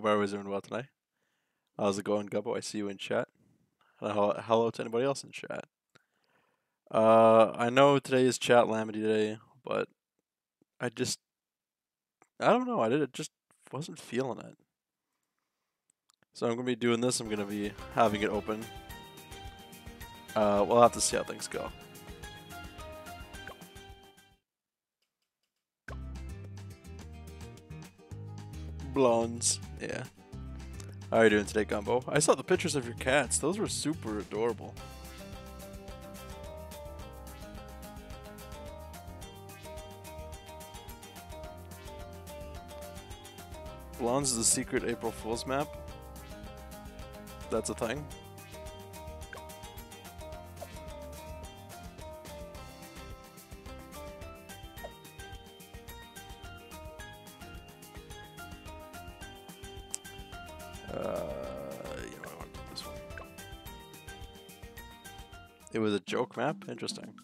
Hope everyone's doing well tonight. How's it going, Gubbo? I see you in chat. Hello to anybody else in chat. Uh, I know today is Chat Lamity Day, but I just, I don't know. I did it just wasn't feeling it. So I'm gonna be doing this. I'm gonna be having it open. Uh, we'll have to see how things go. Blons, yeah. How are you doing today, Gumbo? I saw the pictures of your cats. Those were super adorable. Blons is a secret April Fool's map. That's a thing. Map. Interesting.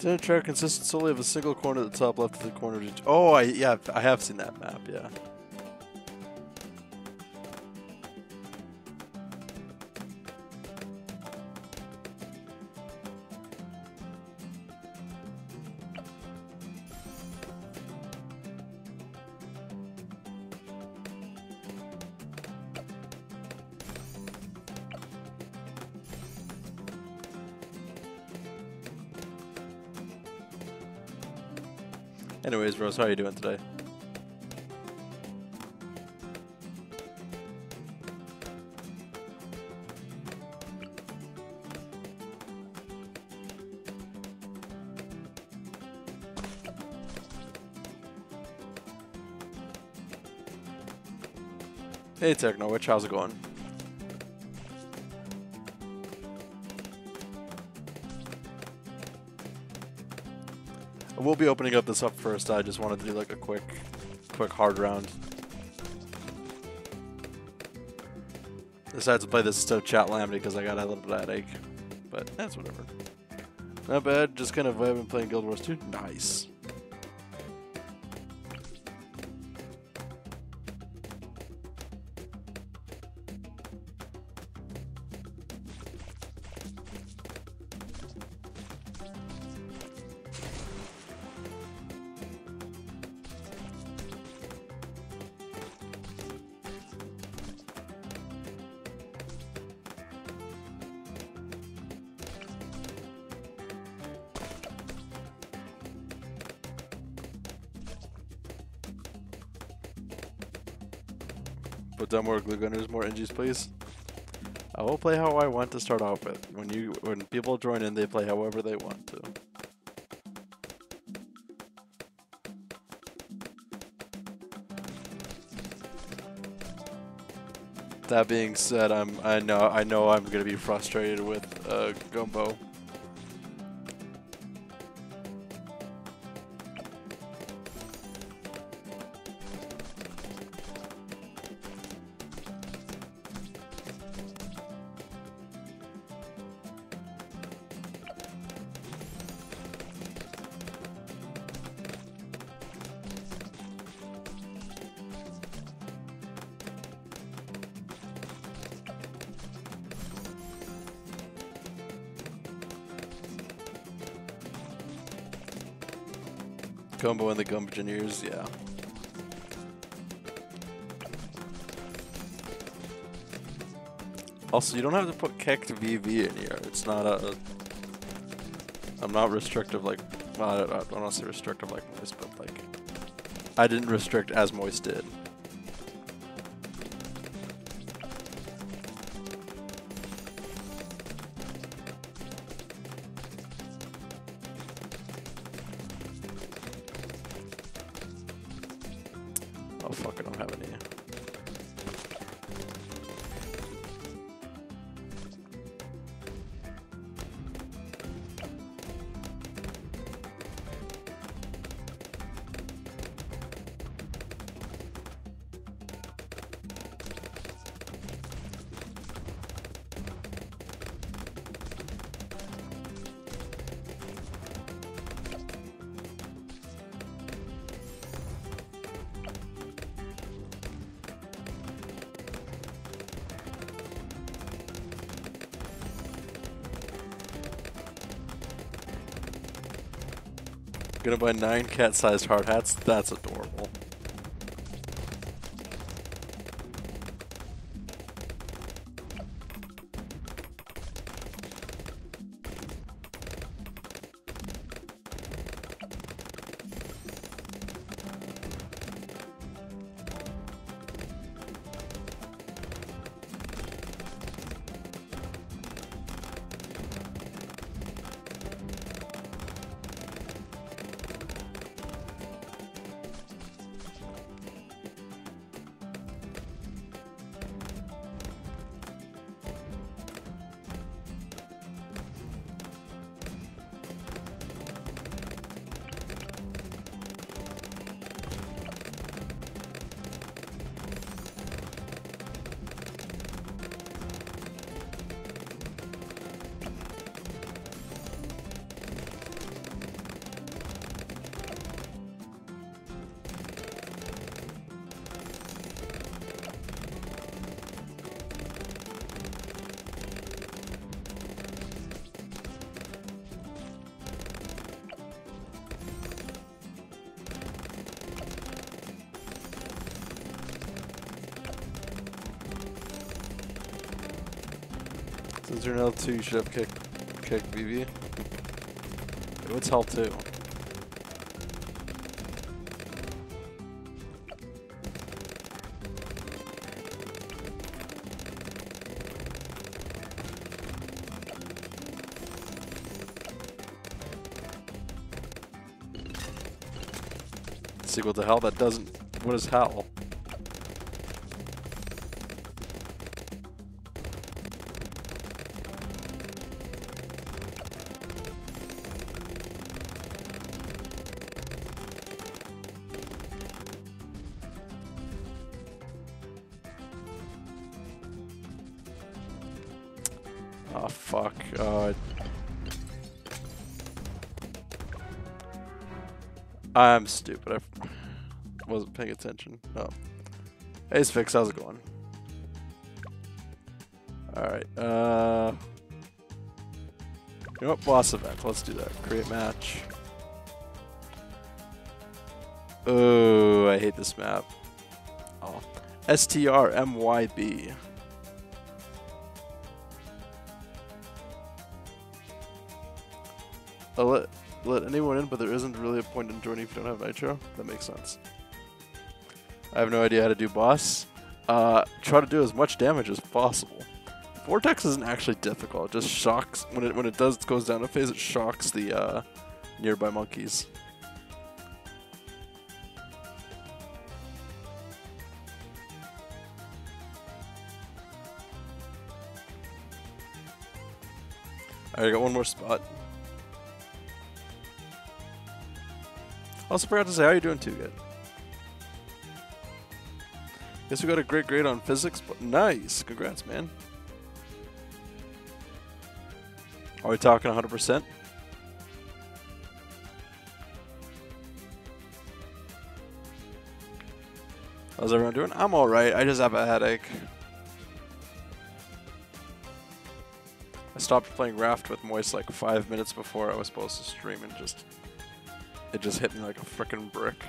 Dinner track consists solely of a single corner at the top left of the corner. Oh, I yeah, I have seen that map. Yeah. Rose, how are you doing today? Hey Techno Witch, how's it going? We'll be opening up this up first. I just wanted to do like a quick, quick hard round. Decided to play this instead Chat Lamity because I got a little bit of headache, but that's whatever. Not bad. Just kind of vibing playing Guild Wars 2. Nice. NGs, please. I will play how I want to start off with. When you, when people join in, they play however they want to. That being said, I'm I know I know I'm gonna be frustrated with uh, Gumbo. Gumbo and the Gumbagineers, yeah. Also, you don't have to put Keck to VV in here. It's not a. I'm not restrictive like. Well, I don't, I don't want to say restrictive like Moist, but like. I didn't restrict as Moist did. Gonna buy nine cat-sized hard hats. That's adorable. Since you're an L2, you should have kick, kick VV. What's health 2? Sequel to hell that doesn't. What is hell? I'm stupid. I wasn't paying attention. Oh. Hey, Fix, how's it going? Alright, uh... You know what? Boss event. Let's do that. Create match. Oh, I hate this map. Oh. S-T-R-M-Y-B. Let anyone in, but there isn't really a point in joining if you don't have Nitro. That makes sense. I have no idea how to do boss. Uh, try to do as much damage as possible. Vortex isn't actually difficult. It just shocks when it when it does it goes down a phase. It shocks the uh, nearby monkeys. I got one more spot. Also forgot to say, how are you doing too, good? Guess we got a great grade on physics, but nice. Congrats, man. Are we talking 100%? How's everyone doing? I'm alright. I just have a headache. I stopped playing Raft with Moist like five minutes before I was supposed to stream and just it just hit me like a freaking brick.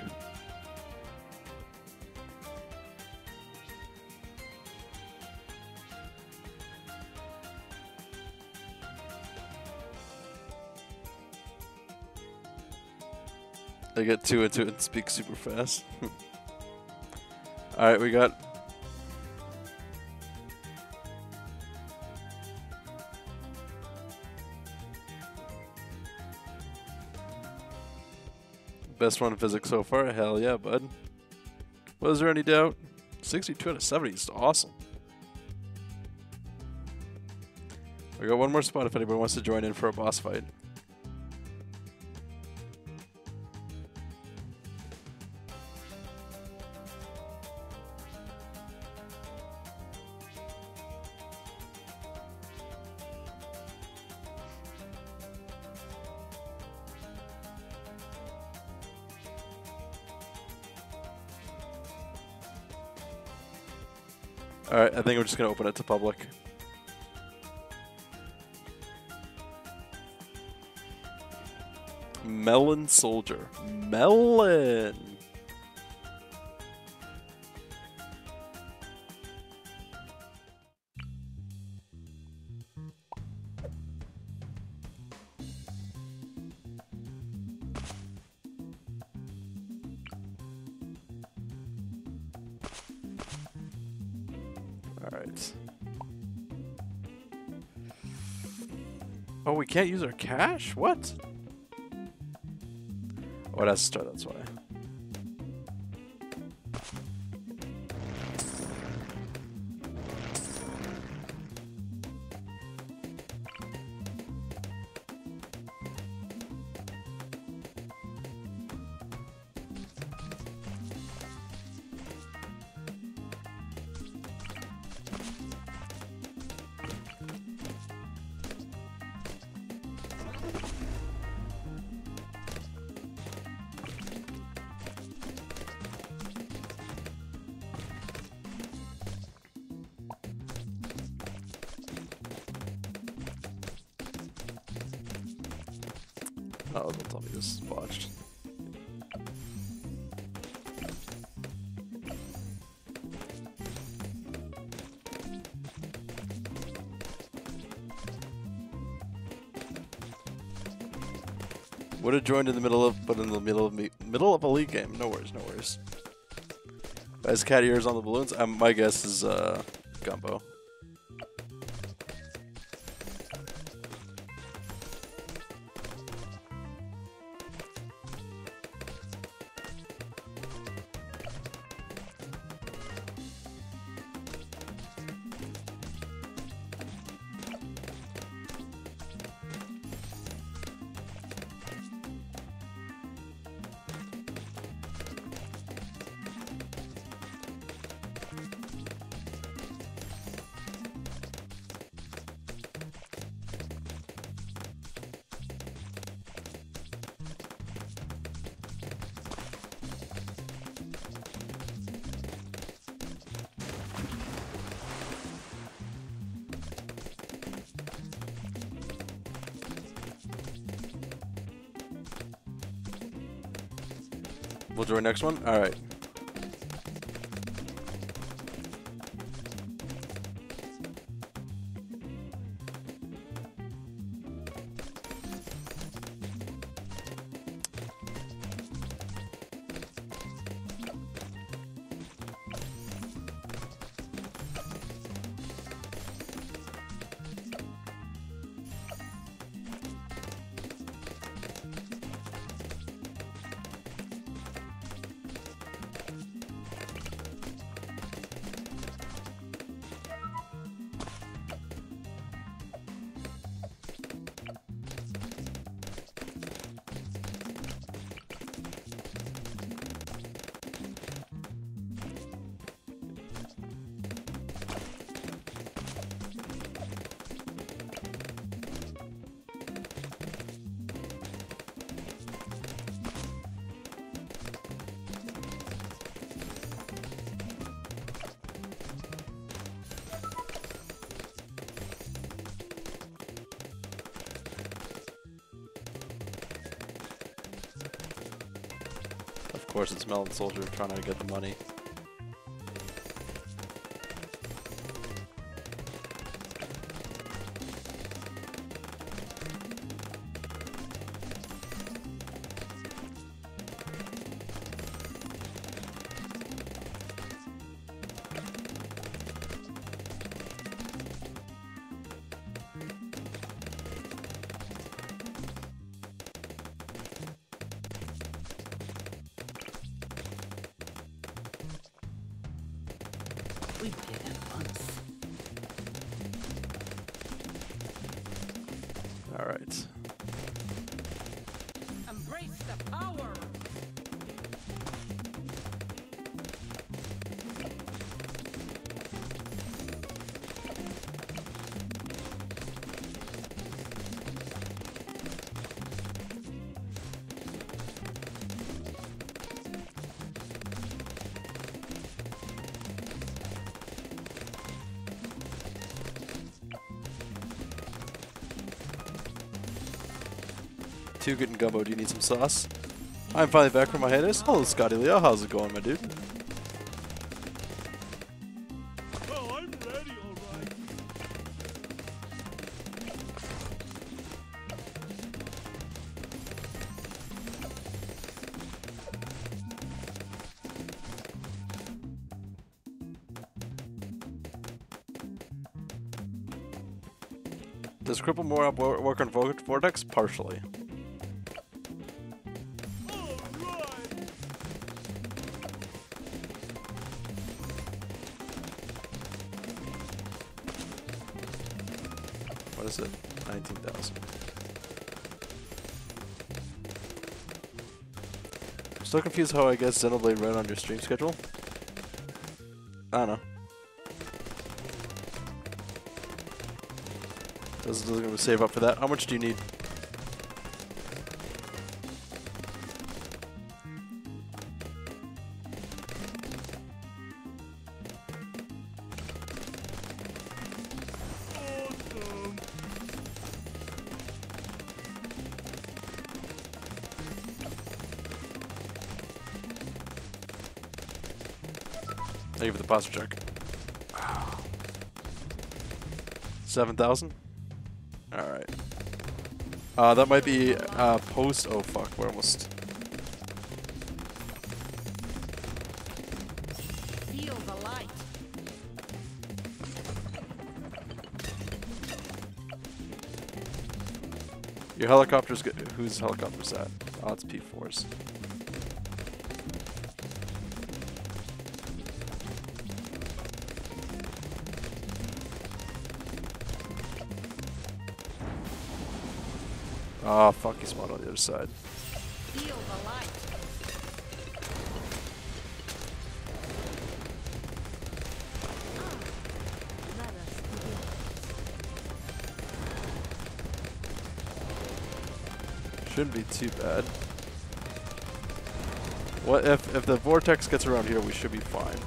I get too into it and speak super fast. Alright, we got Best one in physics so far? Hell yeah, bud. Was there any doubt? 62 out of 70 is awesome. We got one more spot if anybody wants to join in for a boss fight. We're just going to open it to public. Melon Soldier. Melon! Can't use our cash? What? Oh, it has to start, that's why. Oh, don't tell me this is botched. Would have joined in the middle of, but in the middle of me, middle of a league game. No worries, no worries. As cat ears on the balloons, um, my guess is uh, Gumbo. Next one? Alright. Course, it's Melon Soldier trying to get the money. Once. Alright. Embrace Two good and gumbo. Do you need some sauce? I'm finally back from my hiatus. Hello, Scotty Leo. How's it going, my dude? Oh, I'm ready, all right. Does Cripple MOAB work on Vortex? Partially. Still confused how I guess Xenoblade ran on your stream schedule. I don't know. Doesn't, gonna save up for that. How much do you need? Posture check. Seven thousand. All right. Uh, that might be uh post. Oh fuck, we're almost. Feel the light. Your helicopter's good. Whose helicopter's that? Oh, it's P4's. Oh, fuck, he spawned on the other side. Shouldn't be too bad. What if if the vortex gets around here? We should be fine.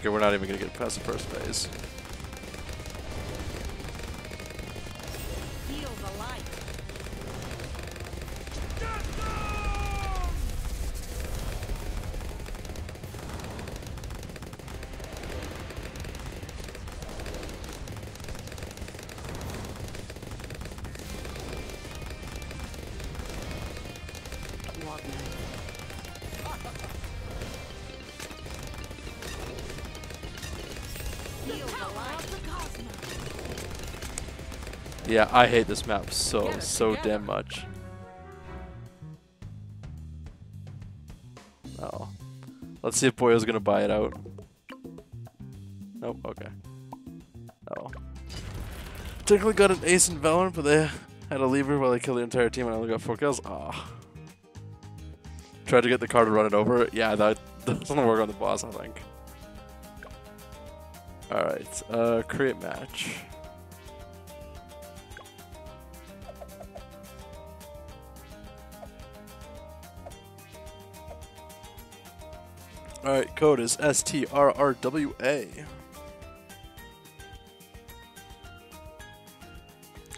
Okay, we're not even gonna get past the first phase. Yeah, I hate this map so so damn much. Oh, let's see if Boyo's gonna buy it out. Nope. Okay. Oh. Technically got an ace in Valorant, but they had to leave her while they killed the entire team and I only got four kills. Ah. Tried to get the car to run it over. Yeah, that doesn't work on the boss, I think. Alright, uh, create match. Alright, code is STRRWA.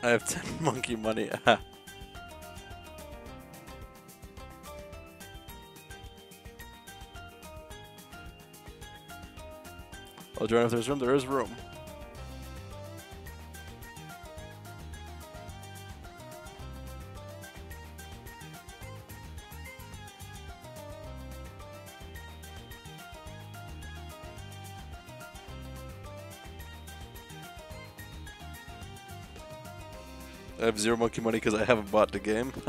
I have 10 monkey money. I'll join if there's room. There is room. Have zero monkey money because I haven't bought the game.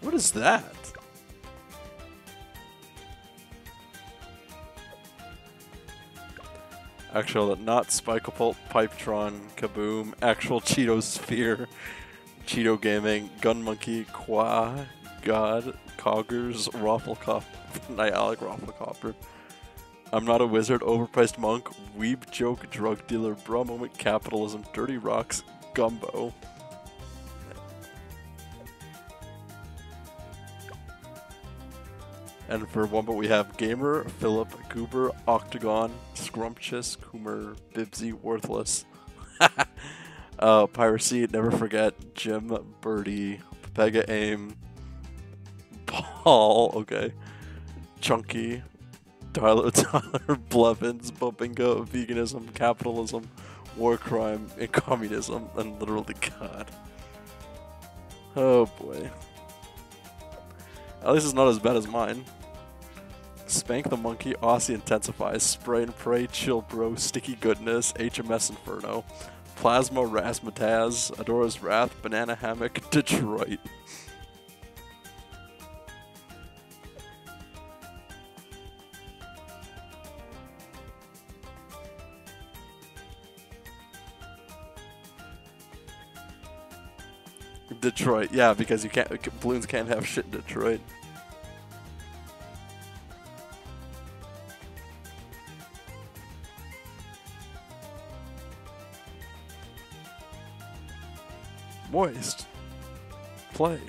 what is that? Actual, not Spikepult, Pipetron, Kaboom, actual Cheeto Sphere, Cheeto Gaming, Gun Monkey, Qua, God, Coggers, Rafflecop, Nialic Rafflecopter. I'm not a wizard, overpriced monk, weeb joke, drug dealer, bra moment, capitalism, dirty rocks, gumbo. And for one, but we have Gamer, Philip, Goober, Octagon, Scrumptious, Coomer, Bibsy, Worthless, uh, Piracy, Never Forget, Jim, Birdie, Pega Aim, Paul, okay, Chunky, Tyler, Tyler, Blevins, Bubinga, Veganism, Capitalism, War Crime, and Communism, and literally God. Oh boy. At least it's not as bad as mine. Spank the Monkey, Aussie Intensifies, Spray and Pray, Chill Bro, Sticky Goodness, HMS Inferno, Plasma Rasmataz, Adora's Wrath, Banana Hammock, Detroit. Detroit, yeah, because you can't balloons can't have shit in Detroit. Moist. Play.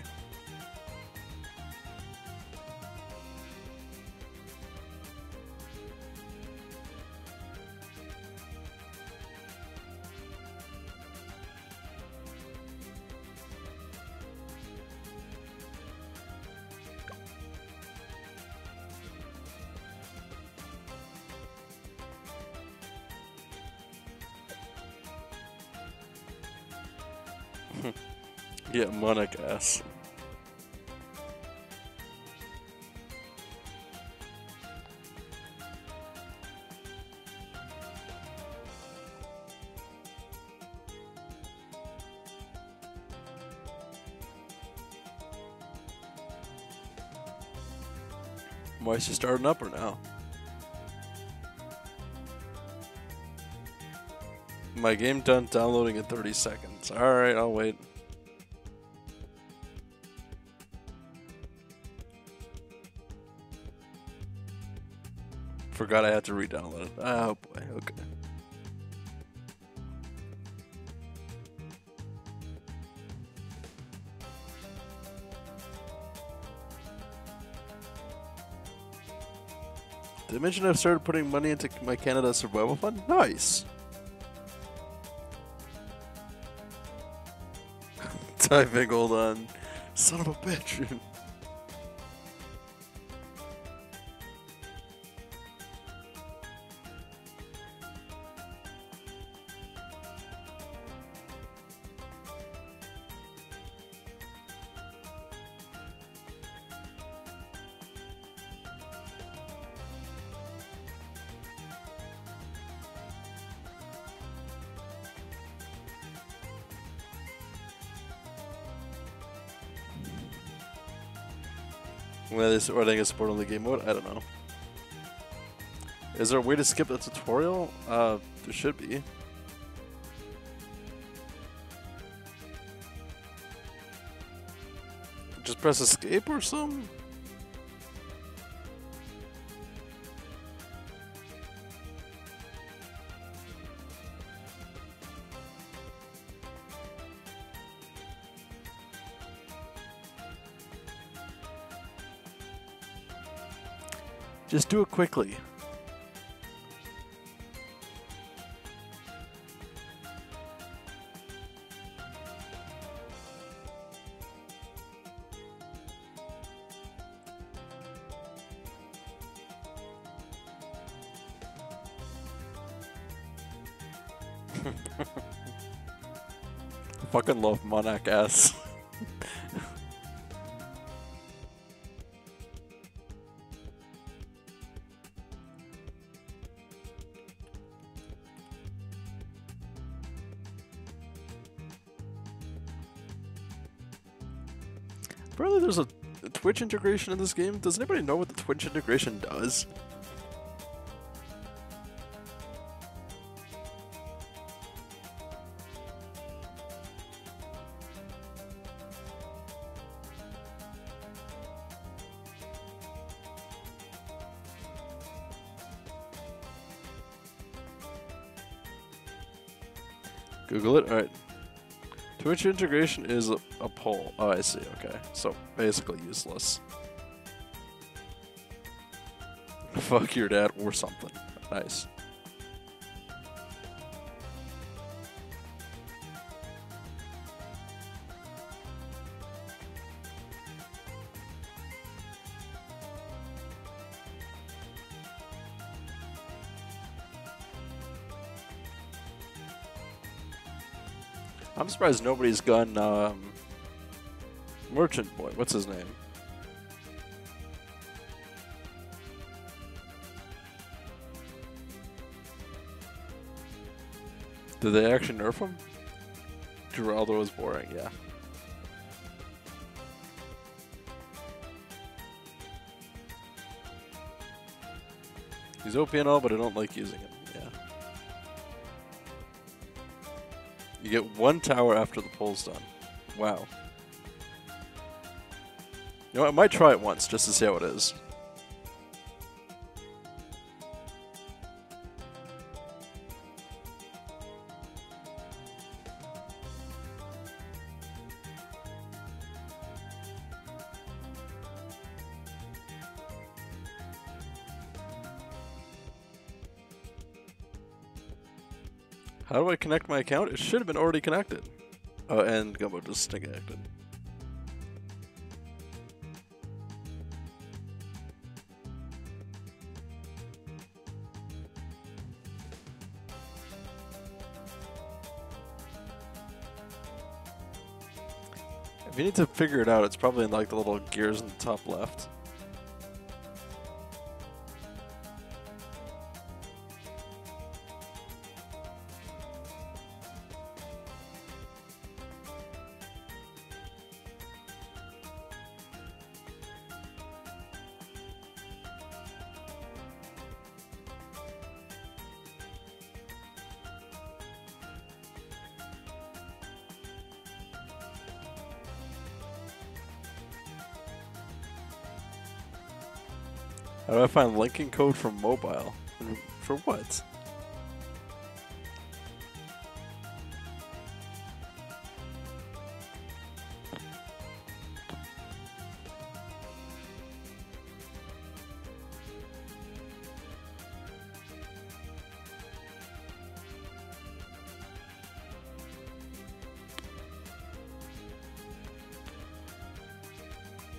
Ass. Why is starting up or now? My game done downloading in 30 seconds. Alright, I'll wait. Forgot I had to re-download it. Oh boy, okay. Did I mention I've started putting money into my Canada Survival Fund? Nice! Typing, hold on. Son of a bitch. or they can support only game mode. I don't know. Is there a way to skip the tutorial? Uh, there should be. Just press escape or something? Just do it quickly. Fucking love Monarch S. Apparently there's a Twitch integration in this game. Does anybody know what the Twitch integration does? Twitch integration is a, a poll. Oh, I see. Okay, so basically useless. Fuck your dad or something. Nice. Surprised nobody's gone um, Merchant Boy. What's his name? Did they actually nerf him? Geraldo was boring, yeah. He's OP and all, but I don't like using him. You get one tower after the poll's done. Wow. You know, I might try it once just to see how it is. Connect my account? It should have been already connected. Oh, and Gumbo just disconnected. If you need to figure it out, it's probably in like the little gears in the top left. Find linking code from mobile? For what?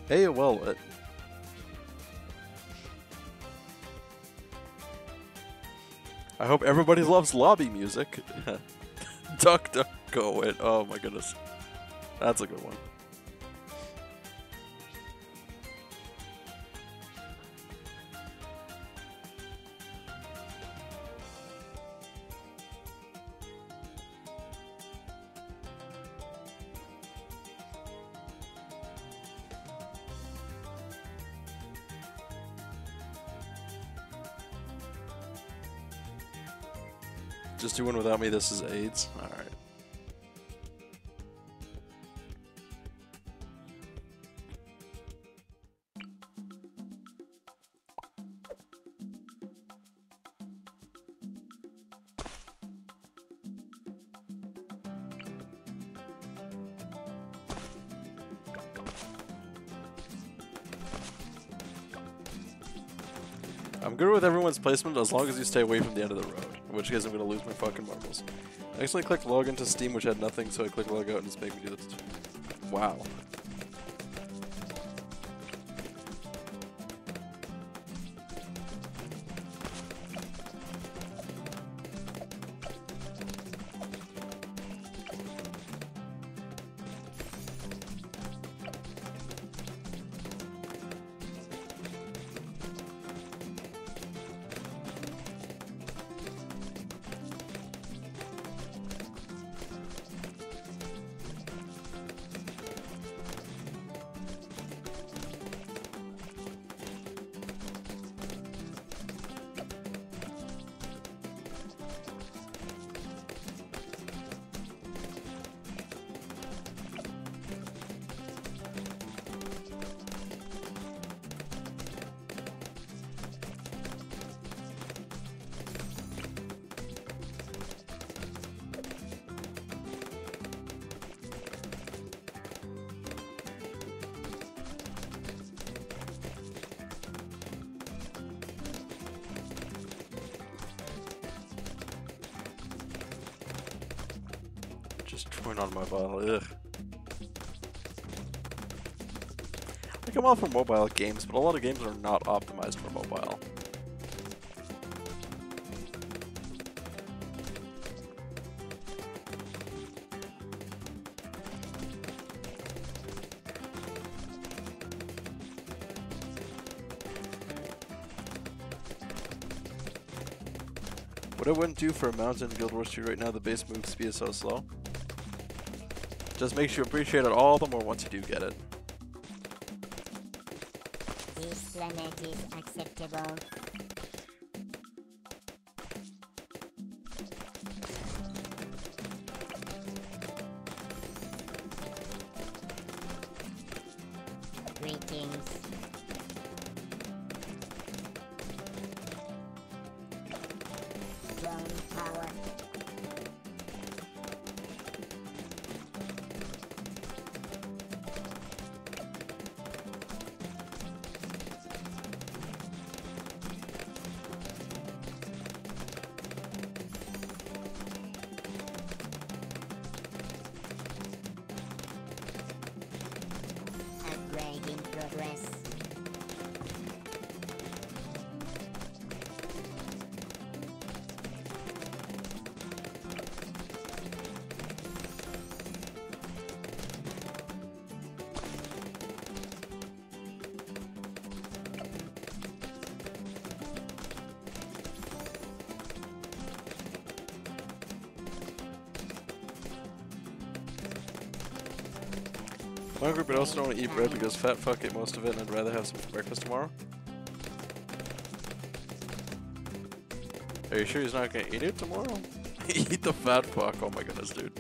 Well, I hope everybody loves lobby music. duck, duck, go it. Oh my goodness. That's a good one. Just do one without me. This is AIDS. All right. I'm good with everyone's placement as long as you stay away from the end of the road. Which case I'm gonna lose my fucking marbles. I actually clicked log into Steam which had nothing, so I clicked log out and it's made me do this. Wow. Like for mobile games, but a lot of games are not optimized for mobile. What I wouldn't do for a mountain Guild Wars 2 right now, the base move speed is so slow. Just makes you appreciate it all the more once you do get it. This is acceptable. Greetings. Drone power. I'm hungry, but I also don't want to eat bread because fat fuck ate most of it and I'd rather have some breakfast tomorrow. Are you sure he's not gonna eat it tomorrow? eat the fat fuck. Oh my goodness, dude.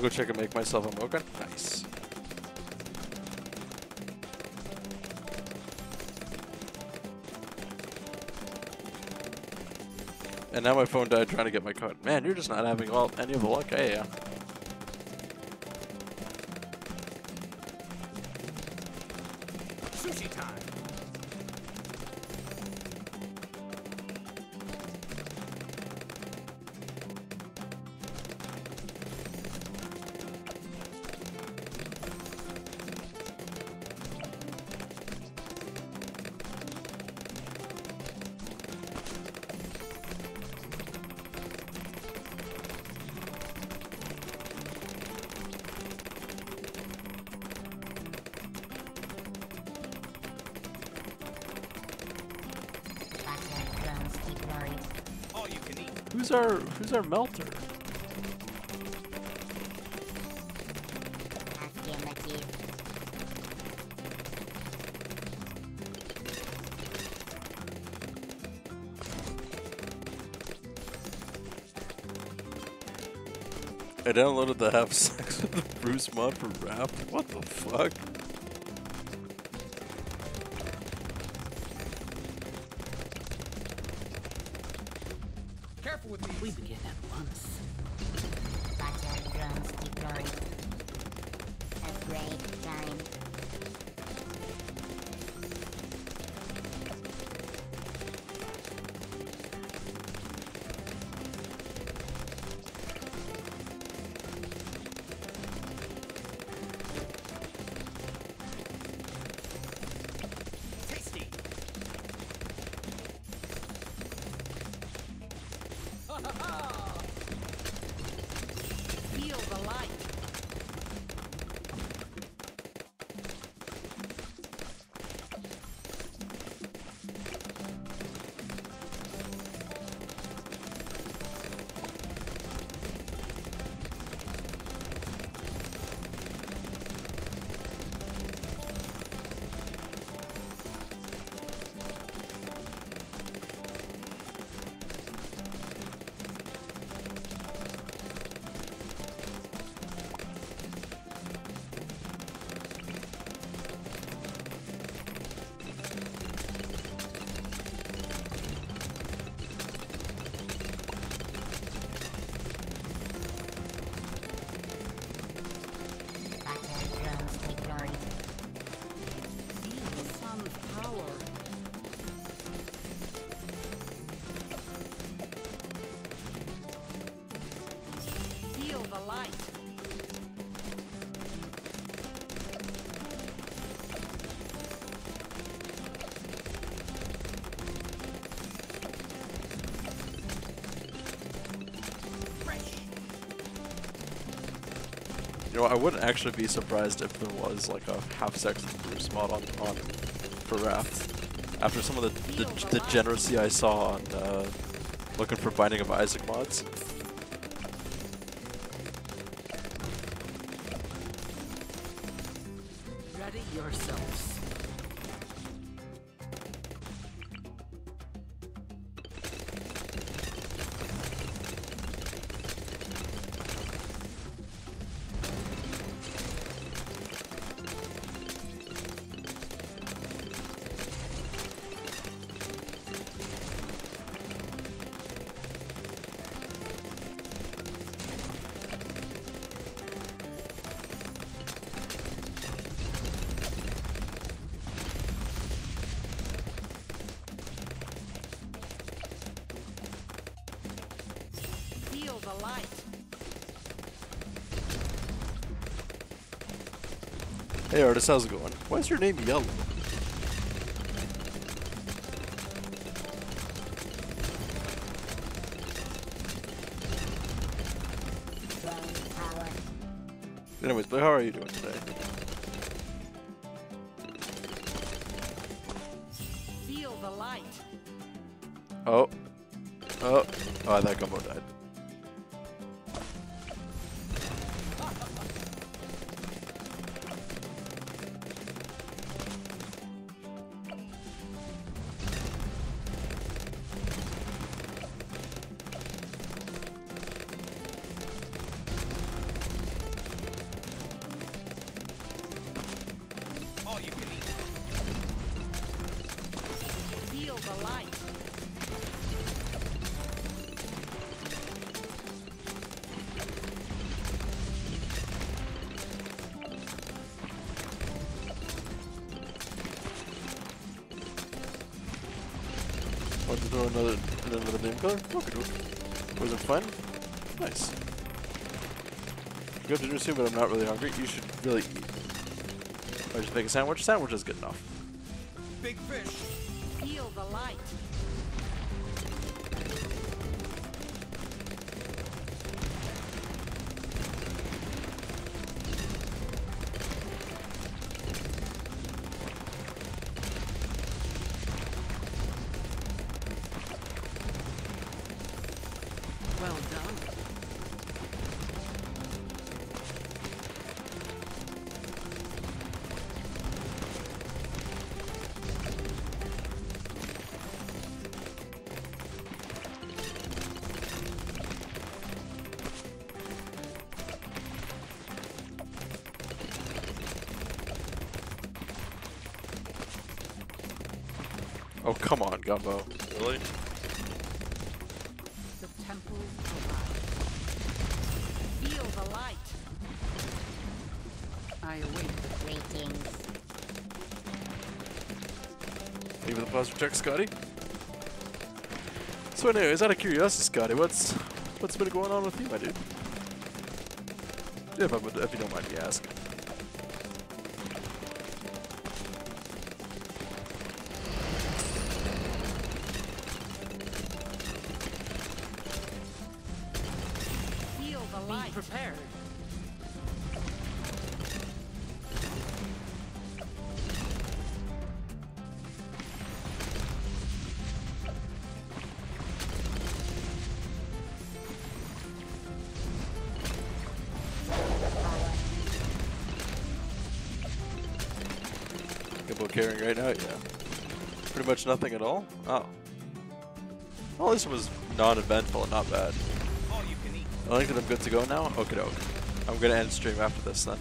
I'll go check and make myself a mocha. Nice. And now my phone died trying to get my card. Man, you're just not having all any of the luck? Yeah. Our melter? I downloaded the have sex with the Bruce mod for Raft. What the fuck? Careful with We begin at once. Battle drones deployed. Upgrade time. Know, I wouldn't actually be surprised if there was like a half sex Bruce mod on, on for Raft. After some of the, the degeneracy I saw on uh, looking for Binding of Isaac mods. Artist, how's it going? Why is your name yellow? Anyways, but how are you doing today? Feel the light. Oh. Oh. Oh, I thought Gumbo died. You have do soon, but I'm not really hungry. You should really eat. Or just make a sandwich. Sandwich is good enough. Gumbo. Really? The temple alive. Feel the light. I await. the Greetings. Even the pause check, Scotty. So anyways, out of curiosity, Scotty, what's what's been going on with you, my dude? If I would, if you don't mind me asking. Much nothing at all. Oh. Well, at least it was non-eventful and not bad. All you can eat. I think that I'm good to go now. Okay, doke. I'm gonna end stream after this then.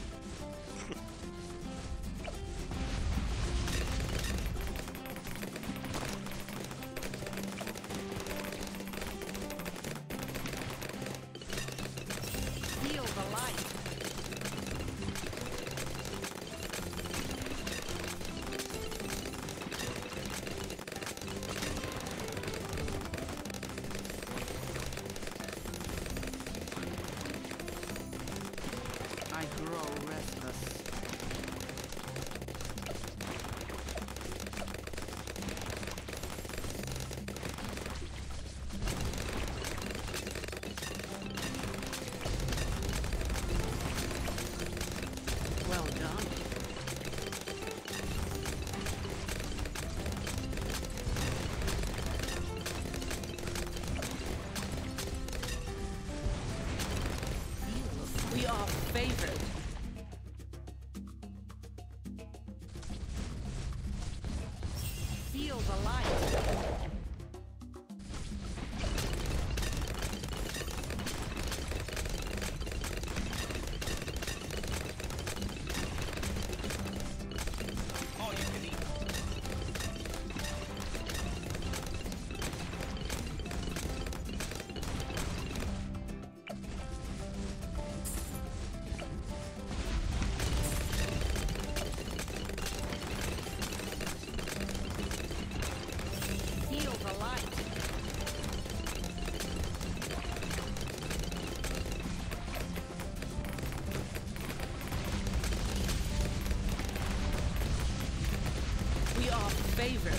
Favored.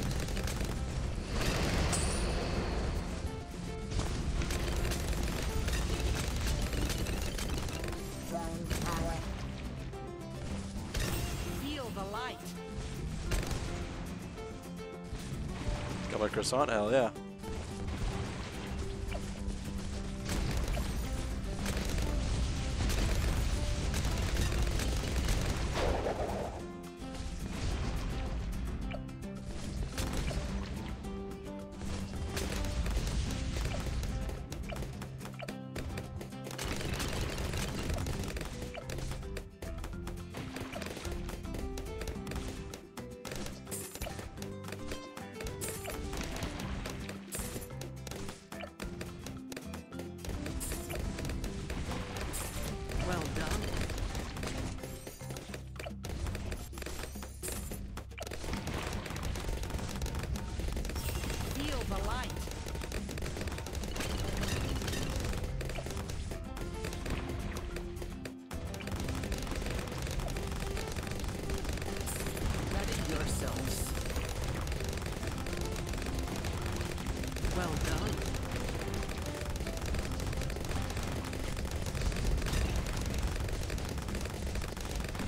Feel the light. Got my croissant? Hell yeah.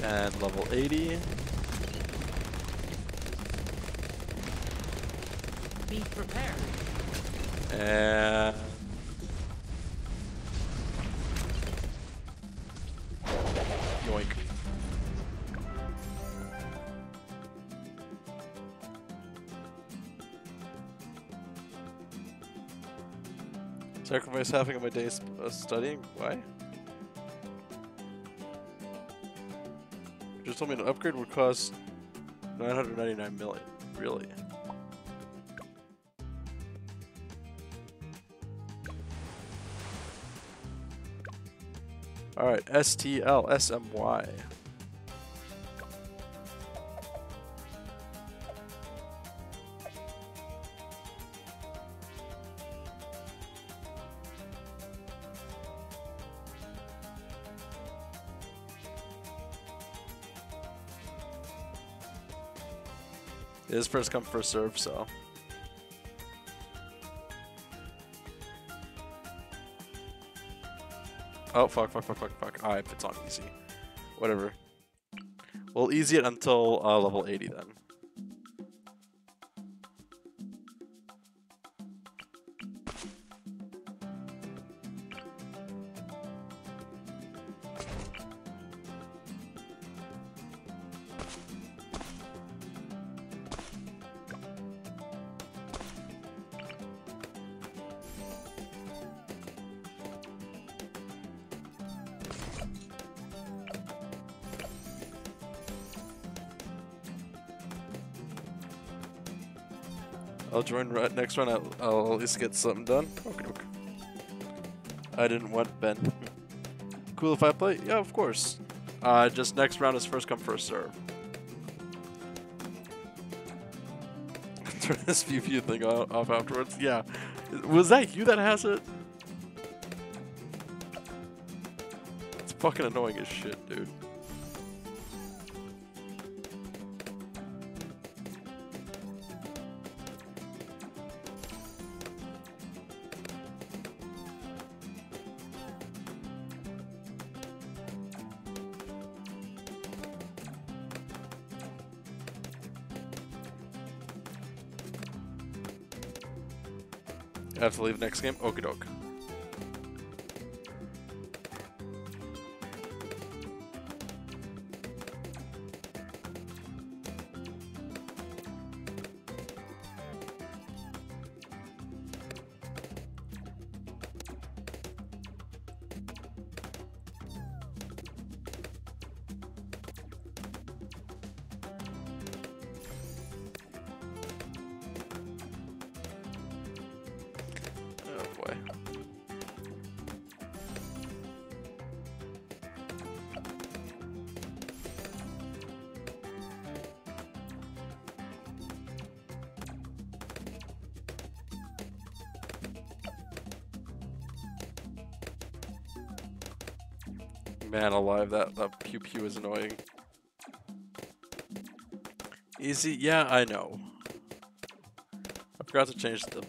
And level 80. Be prepared. And yoink. Sacrifice half of my days uh, studying? Why? Told me an upgrade would cost 999 million. Really? Alright, STL It is first come first serve, so Oh fuck fuck fuck fuck fuck. Alright, it's on easy. Whatever. We'll easy it until uh, level 80 then. Right next round. I'll, I'll at least get something done. I didn't want Ben. cool if I play? Yeah, of course. Uh, just next round is first come first serve. Turn this view thing off afterwards. Yeah, was that you that has it? It's fucking annoying as shit, dude. Leave next game. Okie doke. That, that pew pew is annoying. Easy? Yeah, I know. I forgot to change the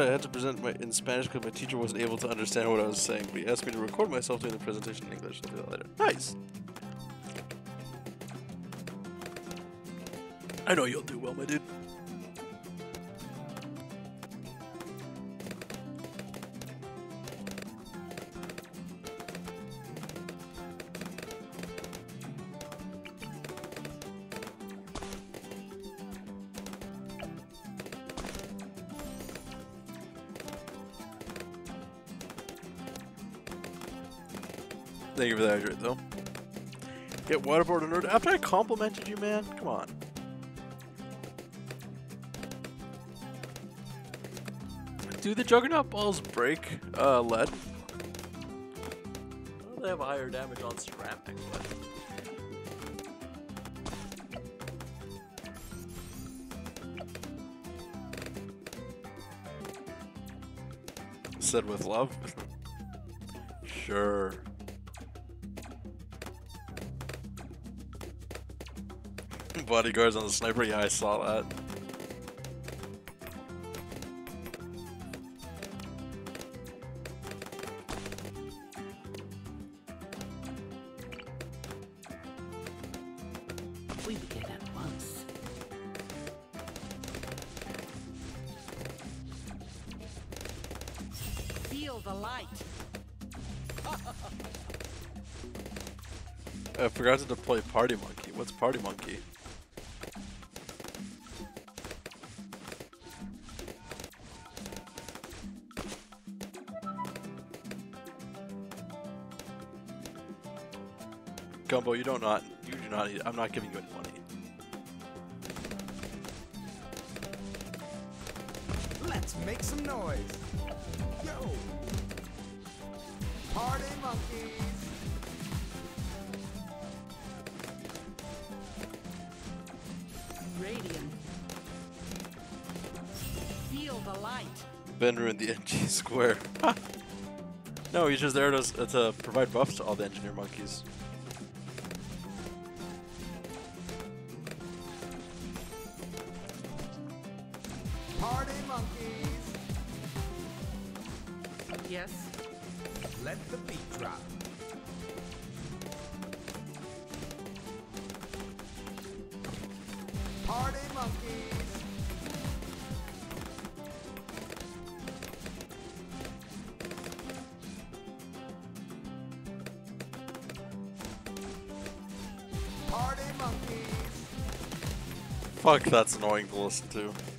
I had to present my in Spanish because my teacher wasn't able to understand what I was saying, but he asked me to record myself doing the presentation in English. I'll do that later. Nice! I know you'll do well, my dude. Waterboard nerd after I complimented you, man. Come on. Do the Juggernaut balls break uh, lead? Well, they have a higher damage on ceramic, but said with love. sure. Bodyguards on the sniper. Yeah, I saw that. We begin at once. Feel the light. I forgot to deploy Party Monkey. What's Party Monkey? Gumbo, you don't not you do not need I'm not giving you any money. Let's make some noise. Yo. Party monkeys. Radiant. Feel the light. Ben ruined the NG square. no, he's just there to, to provide buffs to all the engineer monkeys. Fuck, that's annoying to listen to.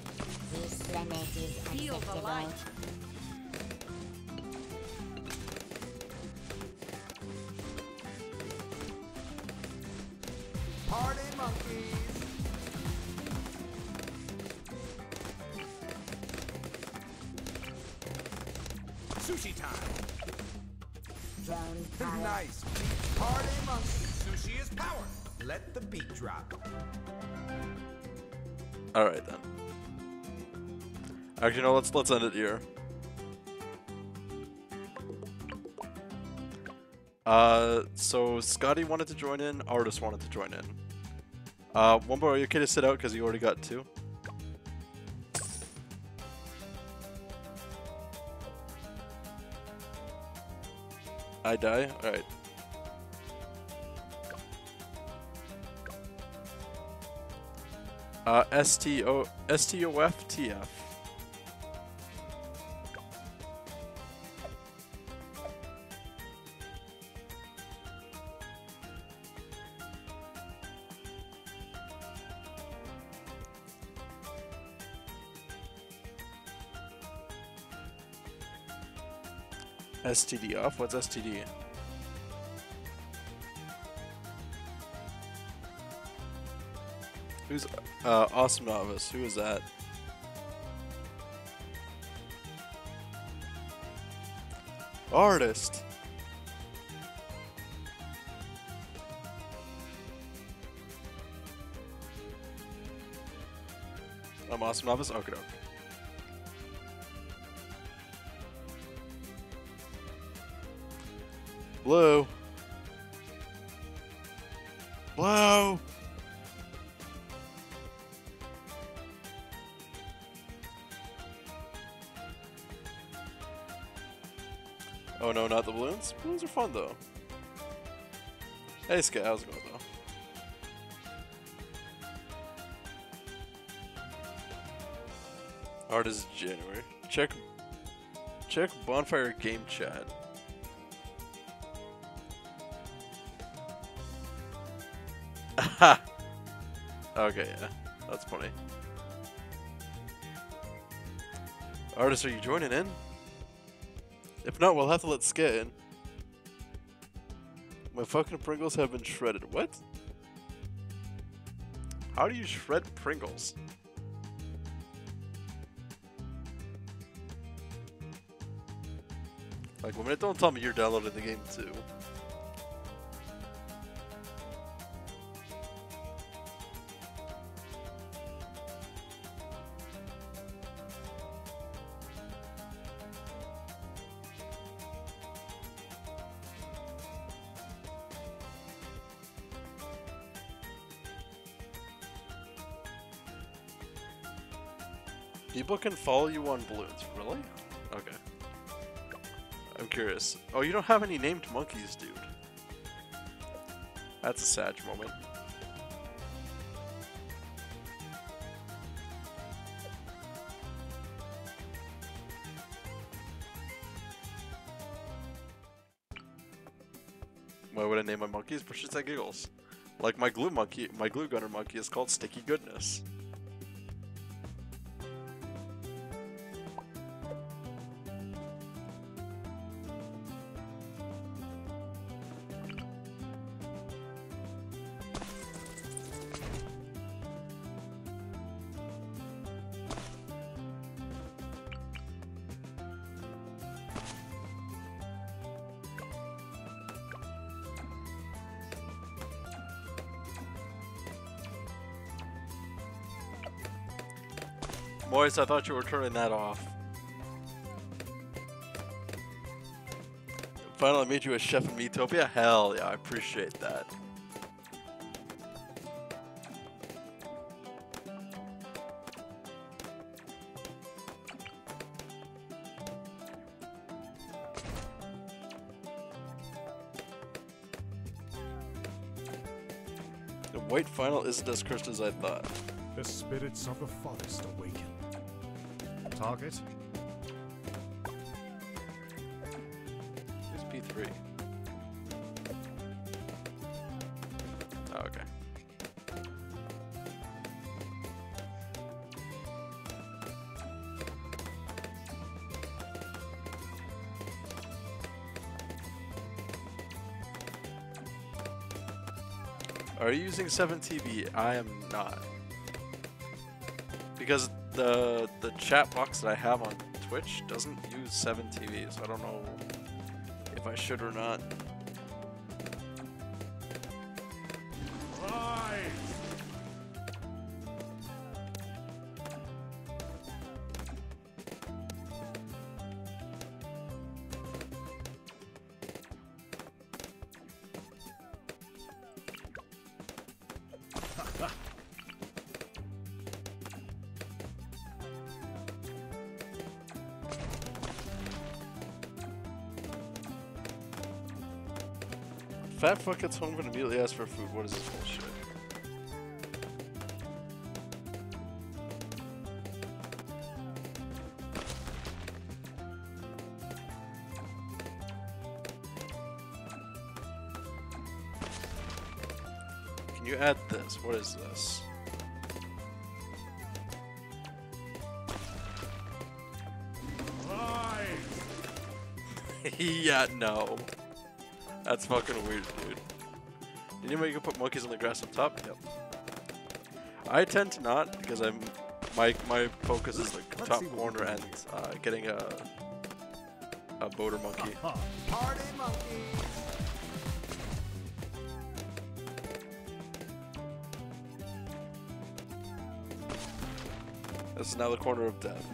Alright then. Actually no, let's let's end it here. Uh so Scotty wanted to join in, Artist wanted to join in. Uh Wumbo, are you okay to sit out because you already got two? I die? Alright. Uh, STO, STOFTF. STD off? What's STD? Who's uh awesome novice? Who is that? Artist. I'm awesome novice. Okay, okay. Blue. Blue. Balloons are fun though. Hey Sky, how's it going though? Art is January. Check check bonfire game chat. okay, yeah. That's funny. Artist, are you joining in? If not, we'll have to let Skit in. My fucking Pringles have been shredded. What? How do you shred Pringles? Like, minute, don't tell me you're downloading the game too. People can follow you on Bloons, really? Okay. I'm curious. Oh, you don't have any named monkeys, dude. That's a sad moment. Why would I name my monkeys? Shits and giggles. Like my glue monkey, my glue gunner monkey is called Sticky Goodness. Moist, I thought you were turning that off. Finally made you a chef in Metopia? Hell yeah, I appreciate that. The white final isn't as cursed as I thought. The spirits of the forest awaken. Target? Who's P3? Oh, okay. Are you using 7TV? I am not. Because the the chat box that I have on Twitch doesn't use 7TV, so I don't know if I should or not. Fuck gets home and immediately asks for food. What is this bullshit? Can you add this? What is this? yeah, no. That's fucking weird, dude. Did anybody can put monkeys on the grass up top? Yep. I tend to not because I'm my my focus is like Let's top see what we corner and uh, getting a a boater monkey. Huh. Party monkeys. This is now the corner of death.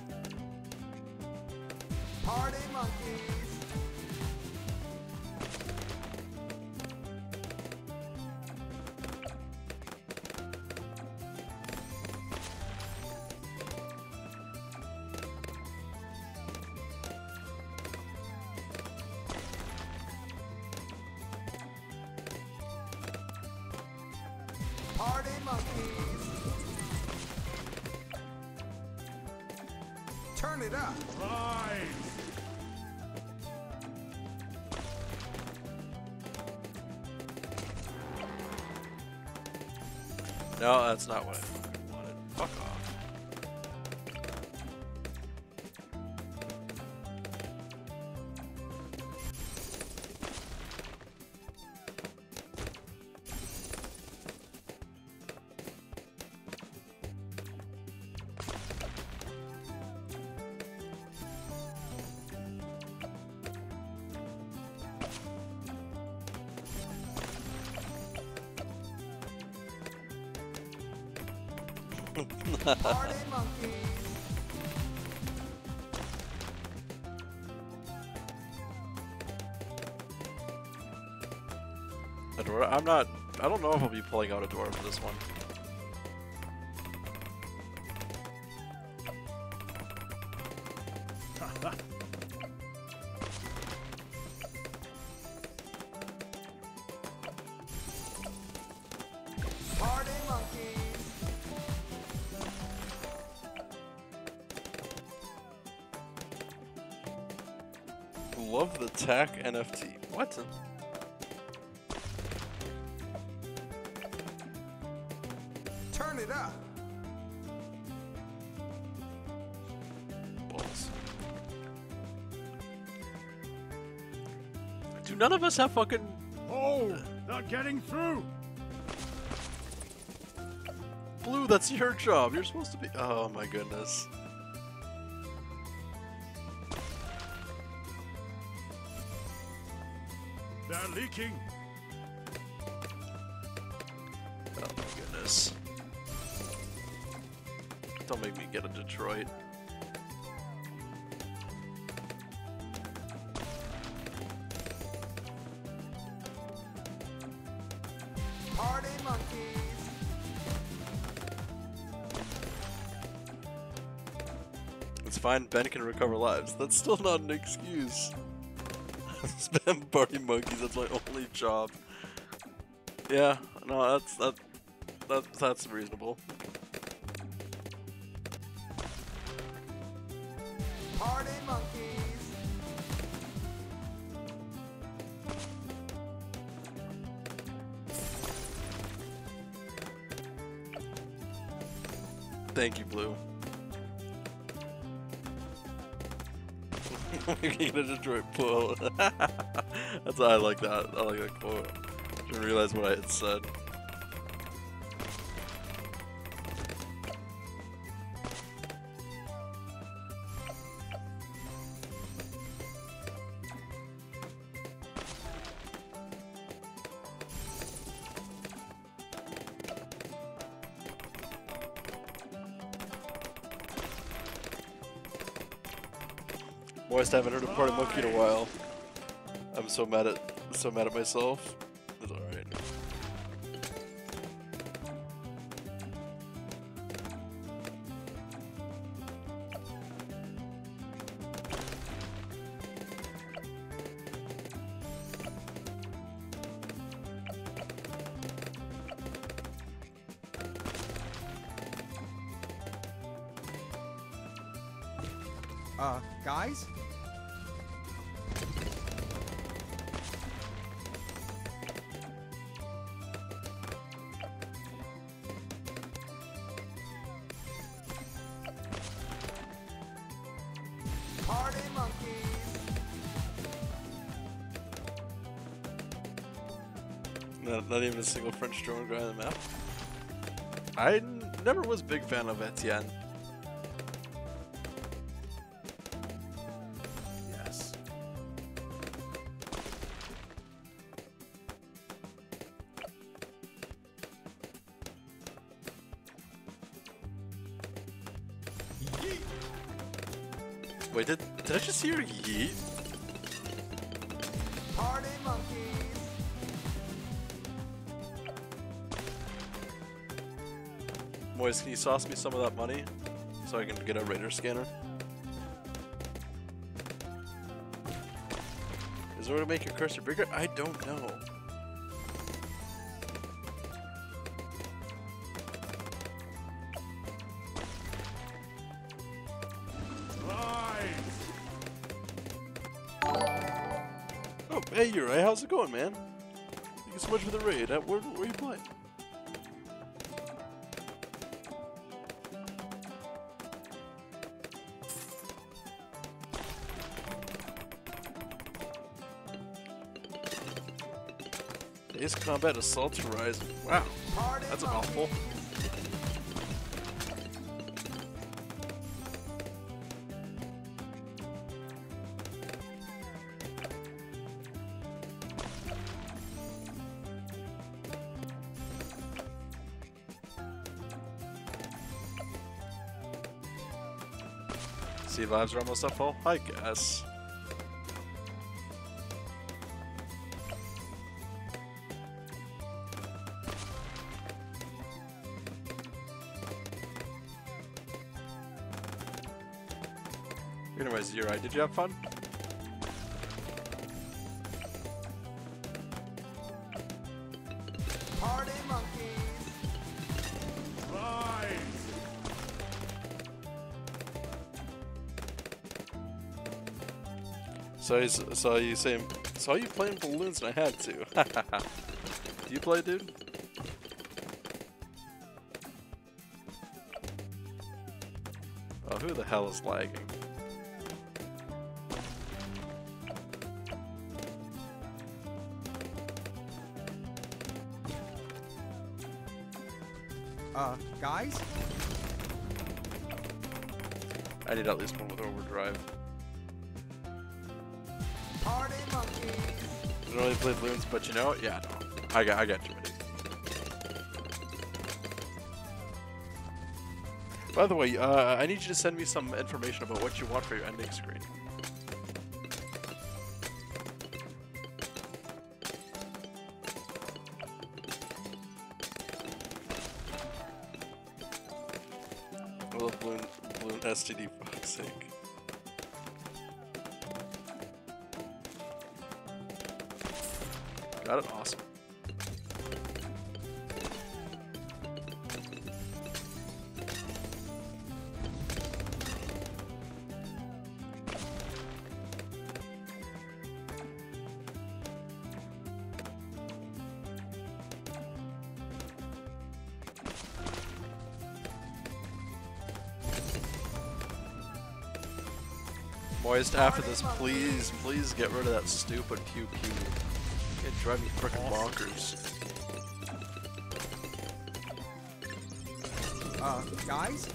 Party monkeys. No, that's not what I pulling out Adora for this one. Love the tack NFT. What? None of us have fucking Oh, not getting through. blue? That's your job. You're supposed to be. Oh my goodness. They're leaking. Oh my goodness. Don't make me get a Detroit. Fine, Ben can recover lives. That's still not an excuse. Spam party monkeys, that's my only job. Yeah, no, that's that, that that's reasonable. Making a Detroit pull. that's I like that. I like that quote. I Didn't realize what I had said. Party monkey in a while. I'm so mad at so mad at myself. It's alright. Uh, guys? Not, even a single French drone guy on the map. I never was a big fan of Etienne. Sauce me some of that money so I can get a radar scanner? Is there a way to make your cursor bigger? I don't know. Oh, hey, Uri, how's it going, man? Thank you so much for the raid. Uh, where, where you playing? Combat Assault Horizon. Wow, that's a mouthful. See, lives are almost up full? I guess. Did you have fun? Party monkeys. Rise! So I s- saw you saying, saw you playing Bloons and I had to. Do you play, dude? Oh, who the hell is lagging? I did at least one with overdrive. Party monkeys. I don't really play Bloons, but you know? Yeah, no. I got, I got too many. By the way, uh, I need you to send me some information about what you want for your ending screen. After this, please, please get rid of that stupid pew pew. It drive me frickin' bonkers. Uh, guys?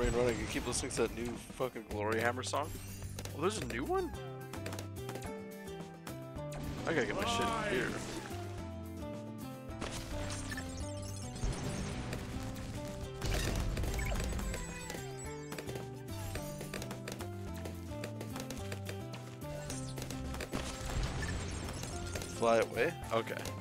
Brain running. You keep listening to that new fucking Gloryhammer song. Oh, there's a new one. I gotta get my shit in here. Fly away. Okay.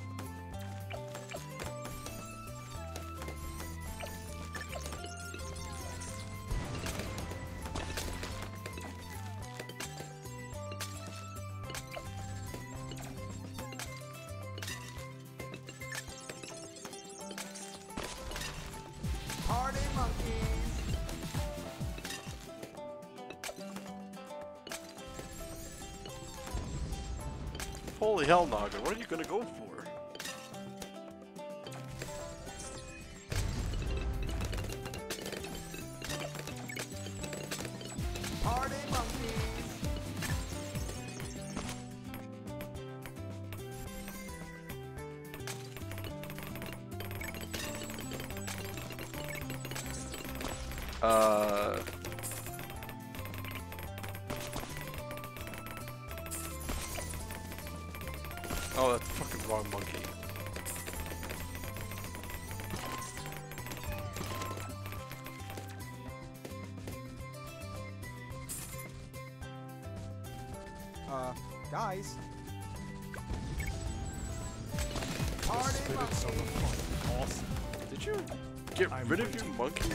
Monkey?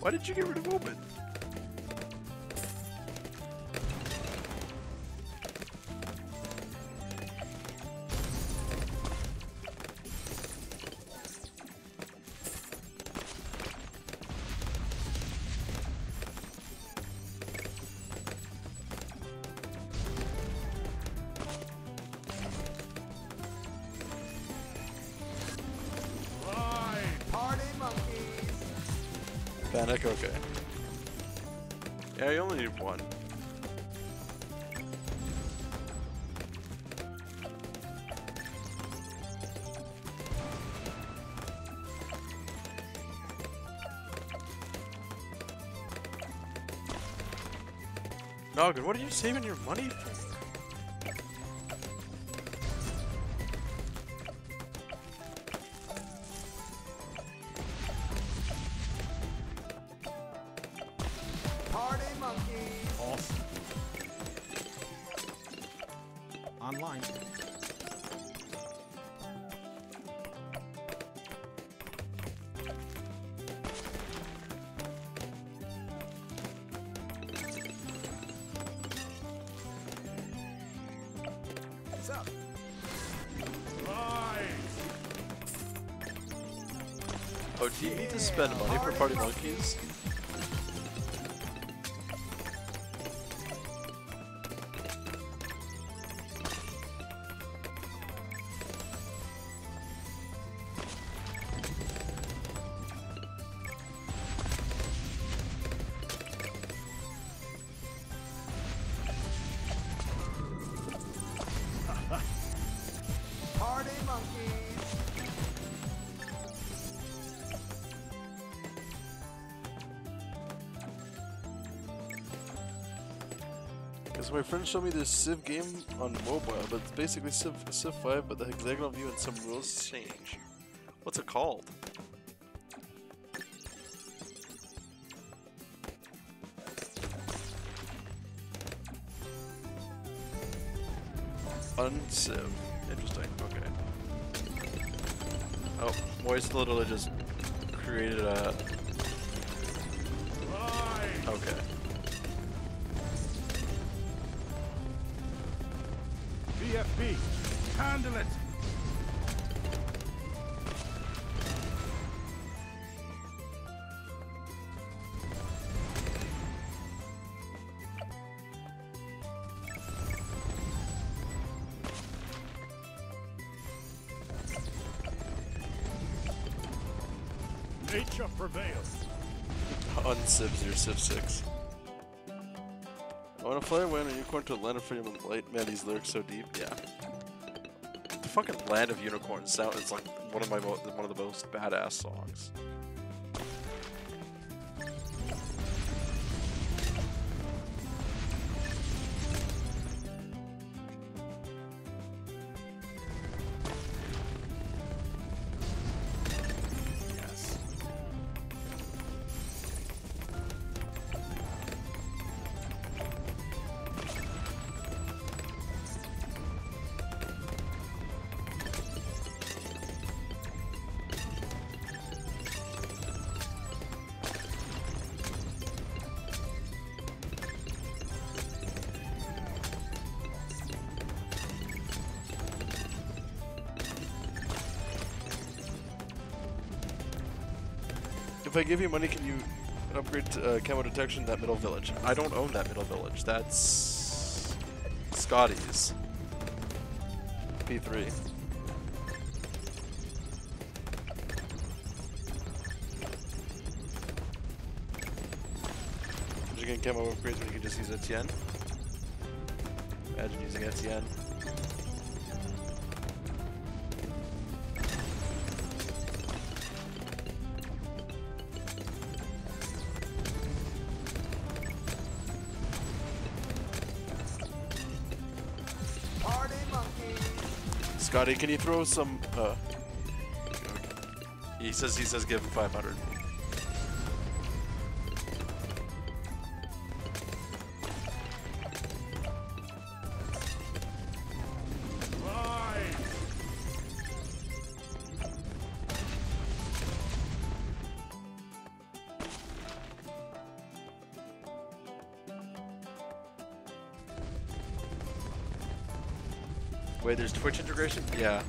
Why did you get rid of Open? Okay. Yeah, you only need one. Noggin, what are you saving your money for? Because my friend showed me this Civ game on mobile, but it's basically Civ, Civ 5, but the hexagonal view and some rules change. What's it called? Unciv. Interesting, okay. Oh, Moist literally just created a... Civ 6. I wanna fly away on a unicorn to a land of freedom and light. Man, these lyrics so deep. Yeah. The fucking land of unicorns sound is like one of my one of the most badass songs. I give you money, can you upgrade to, uh, camo detection that middle village? I don't own that middle village. That's Scotty's. P3. Just gonna camo upgrades when you can just use Etienne. Imagine using Etienne. Scotty, can you throw some? Uh, he says he says give him 500. Yeah.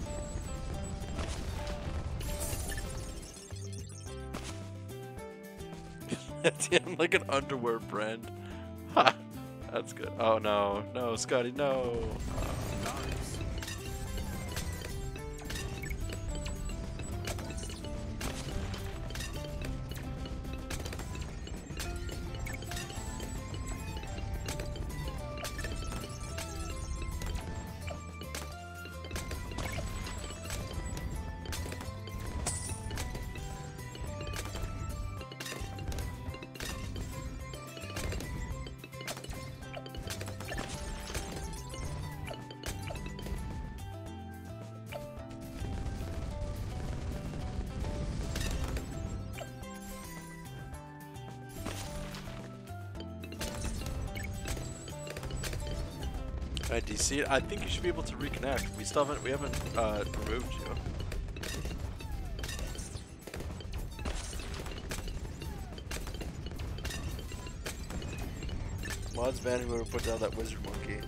Etienne, like an underwear brand. Ha! That's good. Oh no, no, Scotty, no. DC. I think you should be able to reconnect. We still haven't. We haven't uh, removed you. Mods ban whoever put down that wizard monkey.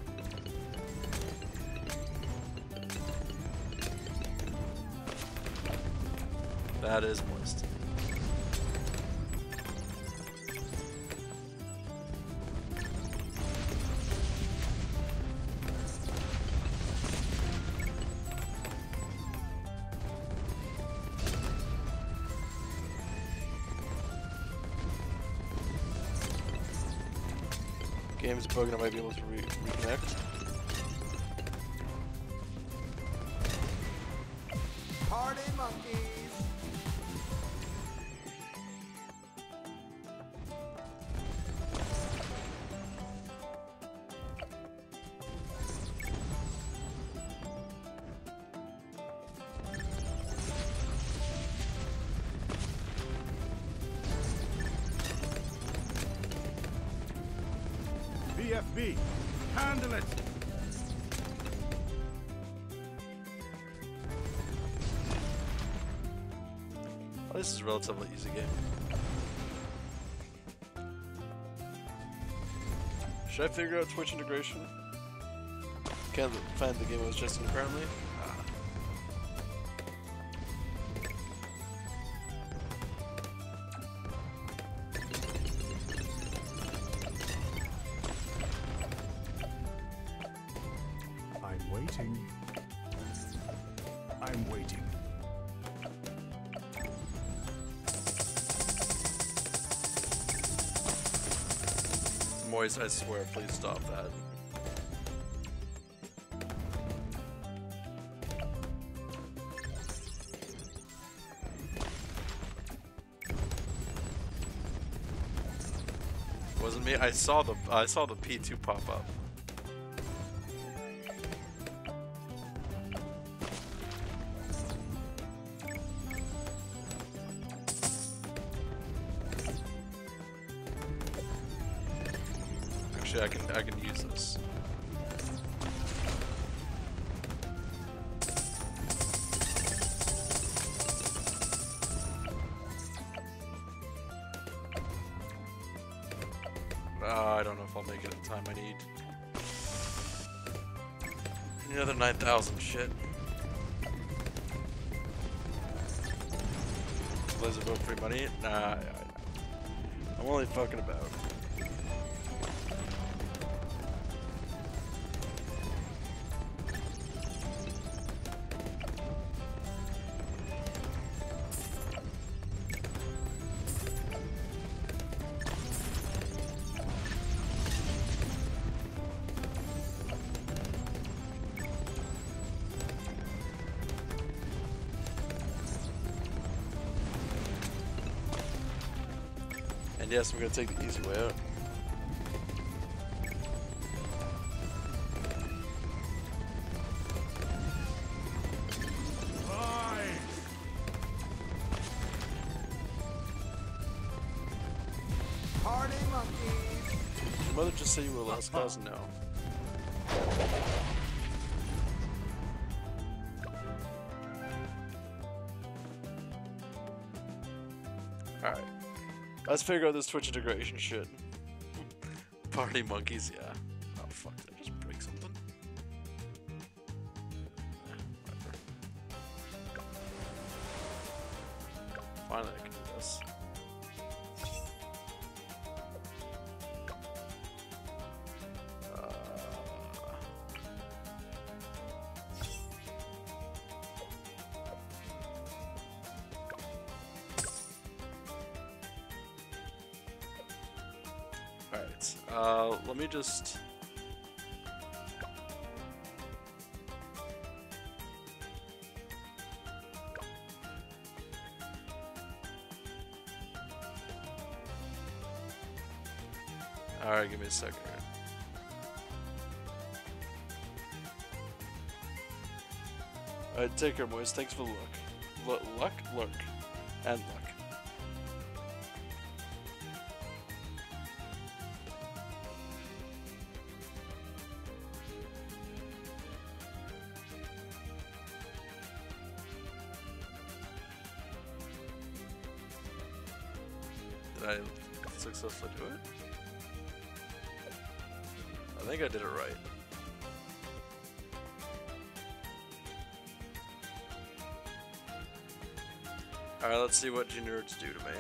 That is moist. Bugging, I might be able to BFB, handle it! Oh, this is a relatively easy game. Should I figure out Twitch integration? Can't find the game I was just in apparently. I swear, please stop that. Wasn't me. I saw the I saw the P2 pop up. Yes, I'm gonna take the easy way out. Party monkeys! Your mother just say you were a lost cause? No. Let's figure out this Twitch integration shit. Party monkeys, yeah. Alright, uh, let me just... Alright, give me a second. Alright, take care, boys. Thanks for the luck. Lu luck? Lurk. And luck. What you nerds do to me.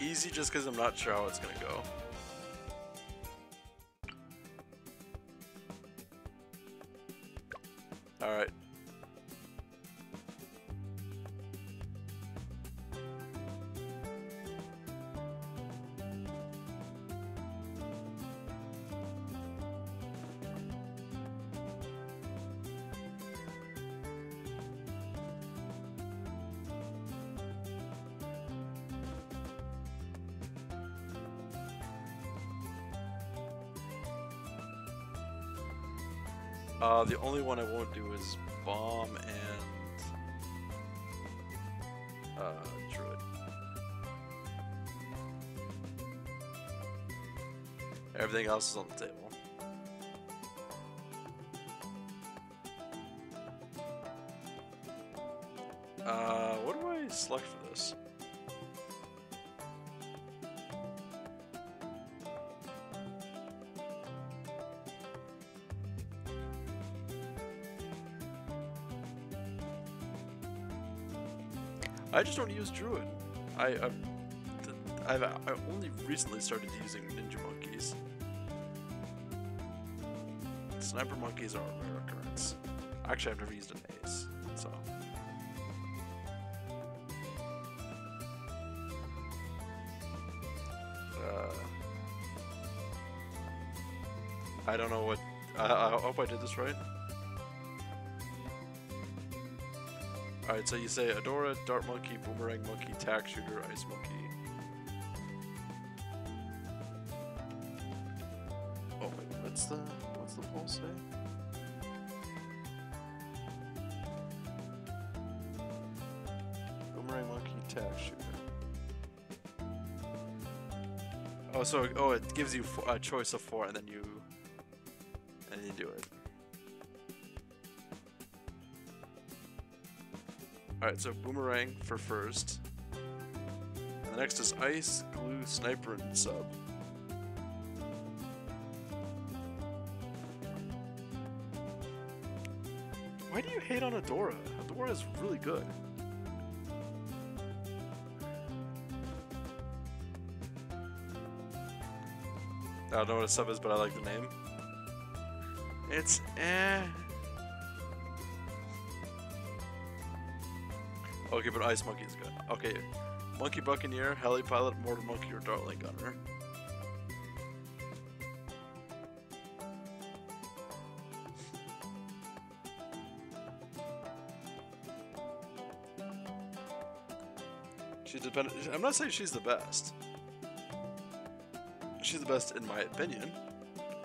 Easy just because I'm not sure how it's gonna go. The only one I just don't use druid. I I've, I've I only recently started using ninja monkeys. Sniper monkeys are a rare occurrence. Actually, I've never used an ace, so. Uh, I don't know what. I, I hope I did this right. Alright, so you say Adora, Dart Monkey, Boomerang Monkey, Tack Shooter, Ice Monkey. Oh wait, what's the what's the poll say? Boomerang Monkey, Tack Shooter. Oh, so oh, it gives you a choice of four, and then you and you do it. Alright, so Boomerang for first. And the next is Ice, Glue, Sniper, and Sub. Why do you hate on Adora? Adora is really good. I don't know what a sub is, but I like the name. It's eh. Okay, but Ice Monkey's good. Okay, Monkey Buccaneer, Heli Pilot, Mortar Monkey, or Dartling Gunner. She's dependent. I'm not saying she's the best. She's the best in my opinion,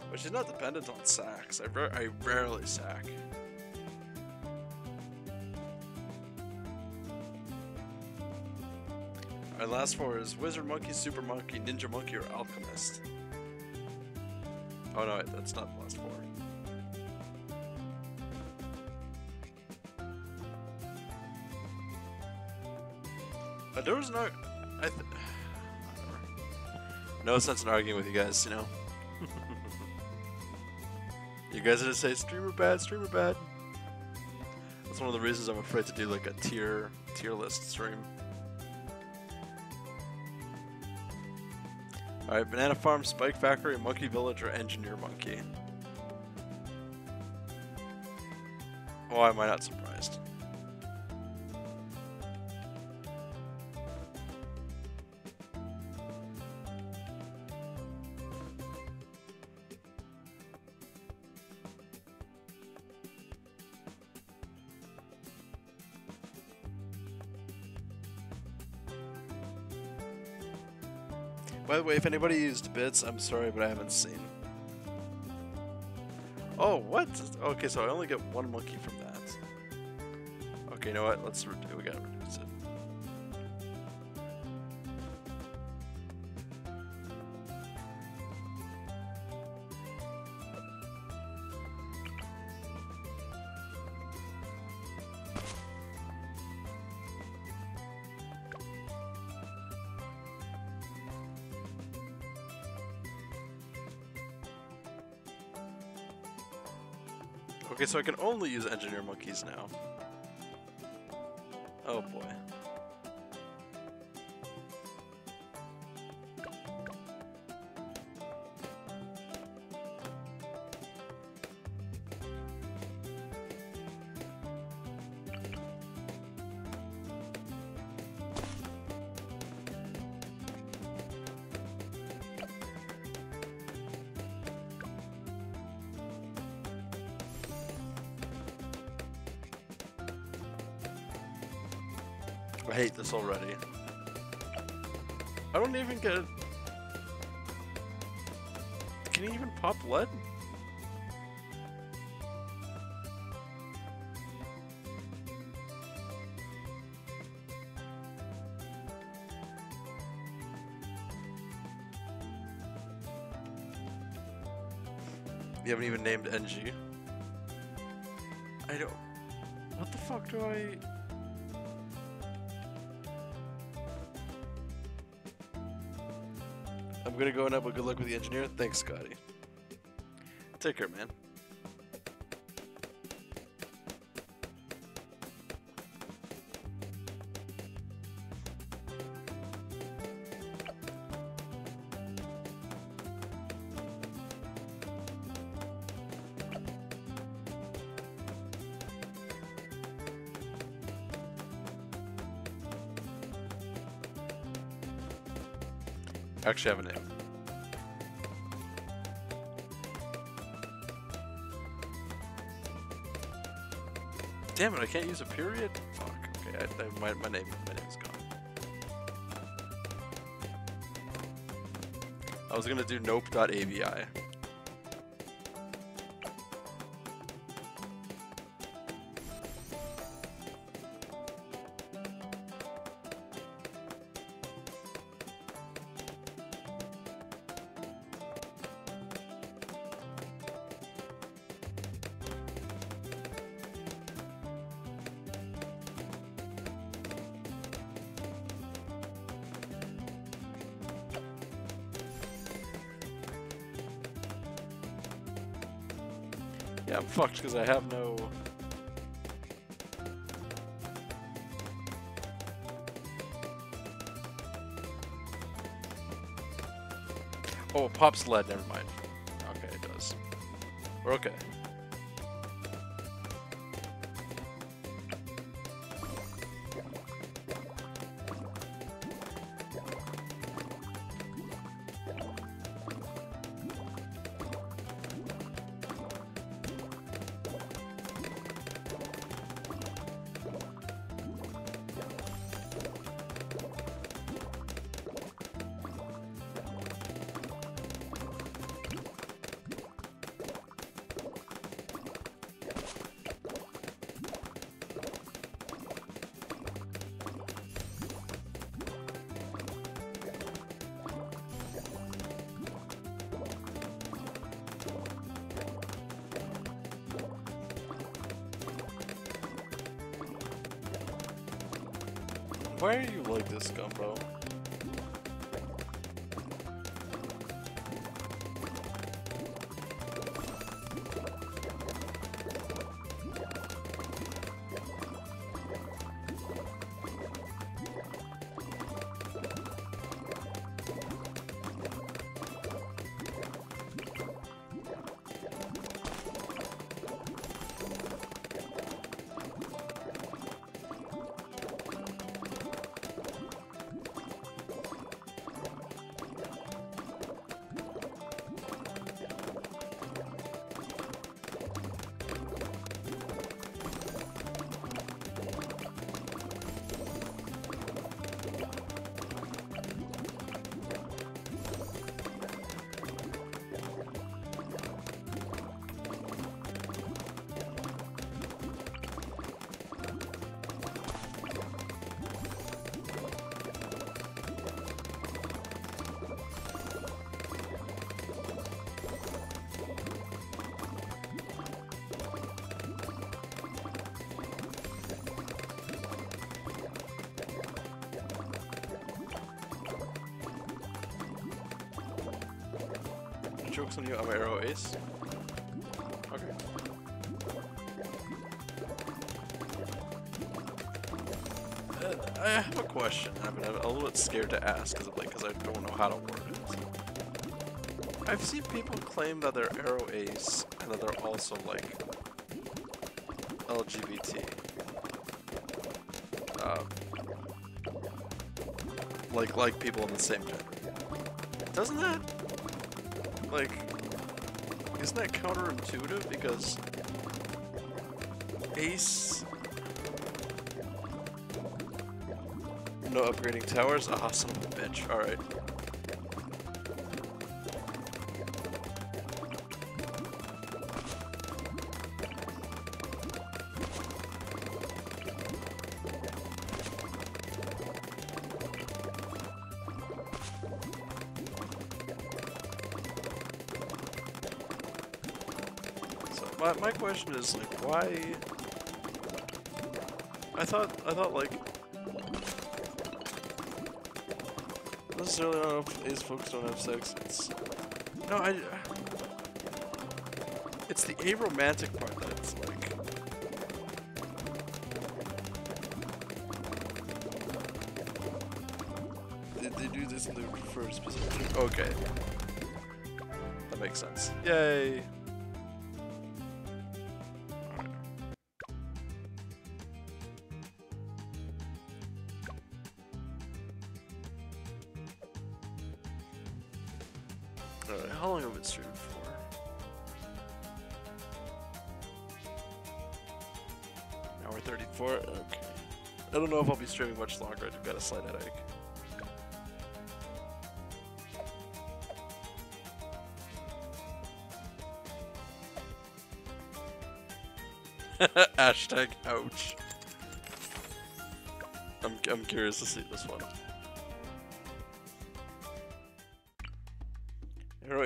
but she's not dependent on sacks. I, I rarely sack. Last four is Wizard Monkey, Super Monkey, Ninja Monkey, or Alchemist. Oh no, that's not the last four. Uh, there was no. I no sense in arguing with you guys, you know. you guys are just say streamer bad, streamer bad. That's one of the reasons I'm afraid to do like a tier tier list stream. Alright, Banana Farm, Spike Factory, Monkey Village, or Engineer Monkey. Why am I not surprised? If anybody used bits, I'm sorry, but I haven't seen. Oh, what? Okay, so I only get one monkey from that. Okay, you know what? Let's redo. We gotta so I can only use engineer monkeys now. Hate this already. I don't even get. Can you even pop lead? You haven't even named NG. I don't. What the fuck do I? I'm gonna go and have a good luck with the engineer. Thanks, Scotty. Take care, man. Actually, I have a Damn it! I can't use a period. Fuck. Okay, I, I, my my name my name is gone. I was gonna do nope.avi. because I have no. Oh, it pops lead. Never mind. Okay, it does. We're okay. On you, I'm aro ace. Okay. Uh, I have a question. I've been a little bit scared to ask because like, cause I don't know how to word it. I've seen people claim that they're aro ace and that they're also like LGBT. Um, like like people in the same gender. Doesn't that like isn't that counterintuitive? Because ace no upgrading towers? Ah son of a bitch. All question is like why? I thought I thought like necessarily know if ace folks don't have sex. It's no I it's the aromantic part that's like they, they do this in the first specific okay. That makes sense. Yay Alright, how long have I been streaming for? Hour 34? Okay. I don't know if I'll be streaming much longer, I've got a slight headache. Hashtag ouch. I'm, I'm curious to see this one.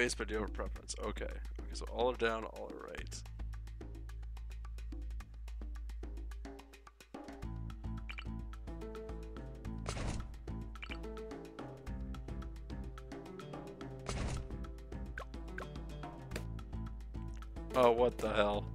But do over preference. Okay. Okay, so all are down, all are right. Oh, what the hell?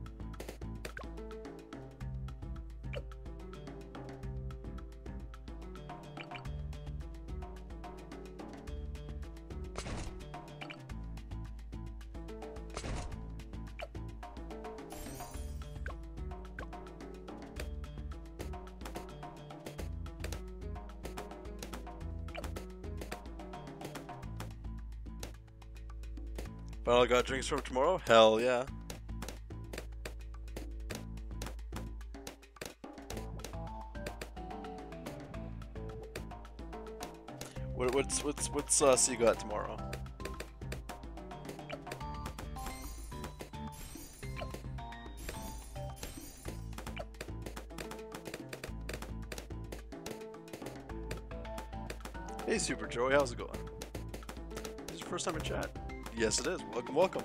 Finally got drinks from tomorrow? Hell yeah. What, what's what's what's uh, so you got tomorrow? Hey Super Joey, how's it going? This is your first time in chat. Yes, it is. Welcome, welcome.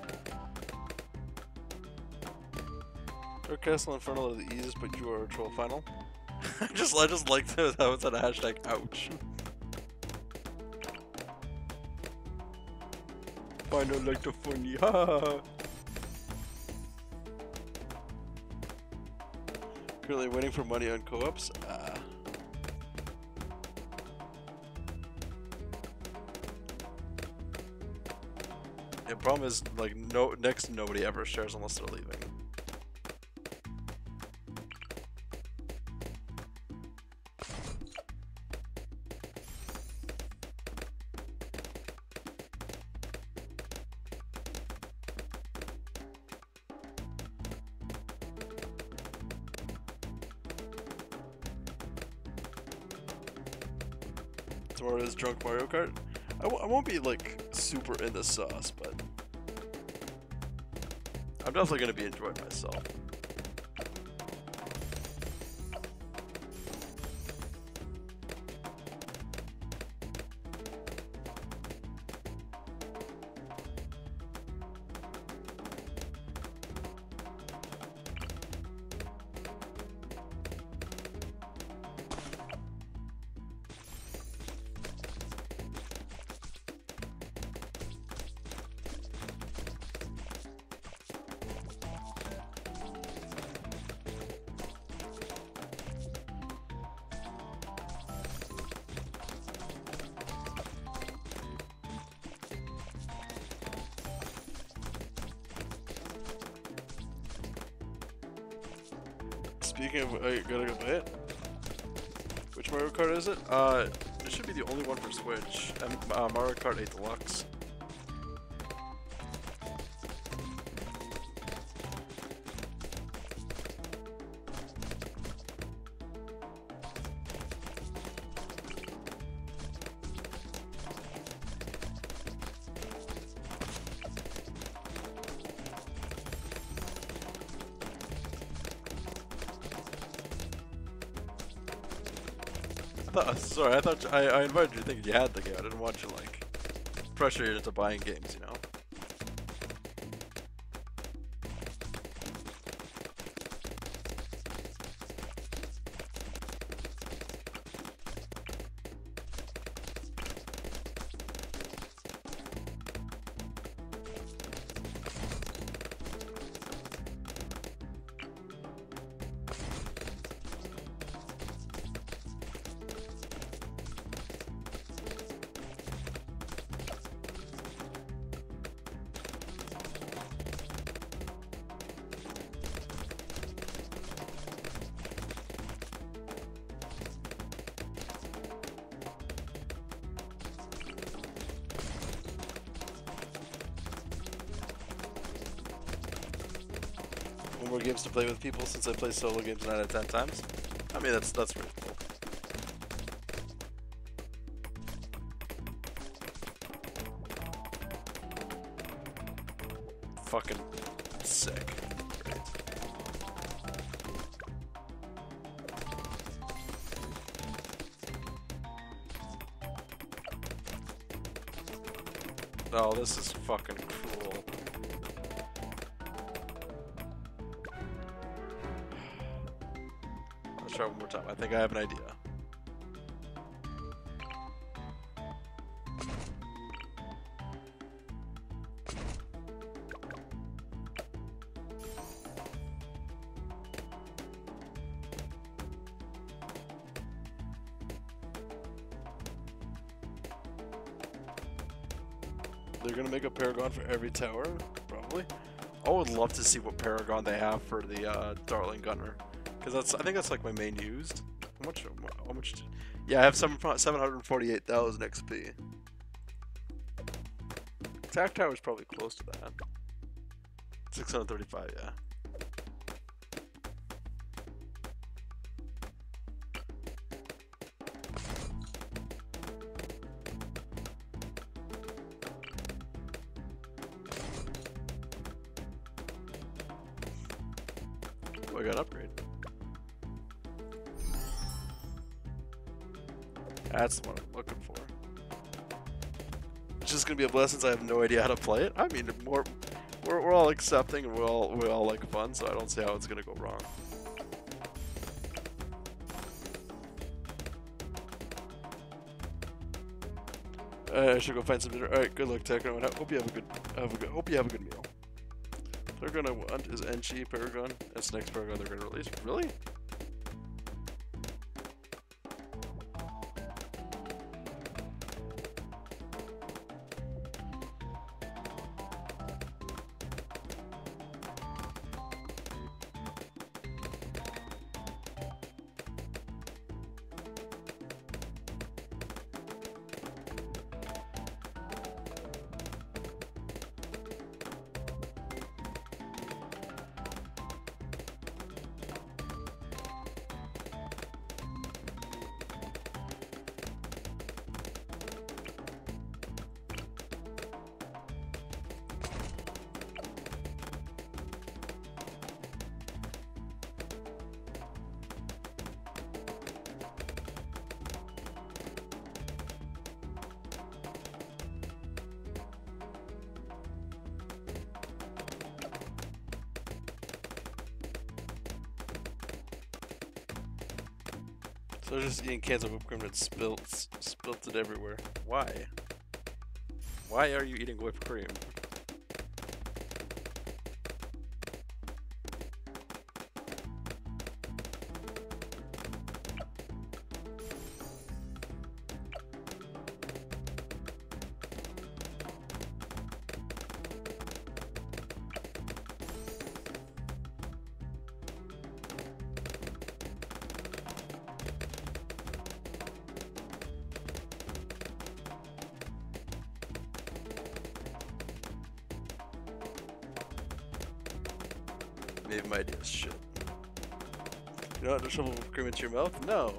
Dark Castle Infernal are the easiest, but you are a troll final. I just I just like that that was a hashtag ouch. Don't like the funny. Ha. Currently waiting for money on co-ops. Uh, the is like no next nobody ever shares unless they're leaving. Tomorrow is drunk Mario Kart. I w- I won't be like super in the sauce, but I'm definitely gonna be enjoying myself. Uh, Mario Kart 8 Deluxe. Thought, sorry, I thought I, I invited you to thinking you had the game. I didn't want you like pressure you into buying games, you know. To play with people since I play solo games nine out of ten times. I mean, that's that's pretty cool. Fucking sick. Great. Oh, this is fucking cruel. Think I have an idea. They're gonna make a Paragon for every tower, probably. I would love to see what Paragon they have for the uh, Dartling Gunner, because that's I think that's like my main used. How much? How much? did- yeah, I have forty-eight thousand XP. Attack Tower is probably close to that. Six hundred thirty-five. Yeah. Lessons. I have no idea how to play it. I mean, more, we're, we're all accepting and we all, we all like fun, so I don't see how it's going to go wrong. Uh, I should go find some dinner. All right, good luck, Tech. Hope you have a good, have a good, hope you have a good meal. They're gonna want is NG Paragon. That's the next Paragon they're gonna release. Really? They're just eating cans of whipped cream and spilt spilt it everywhere. Why? Why are you eating whipped cream? To cream into your mouth? No.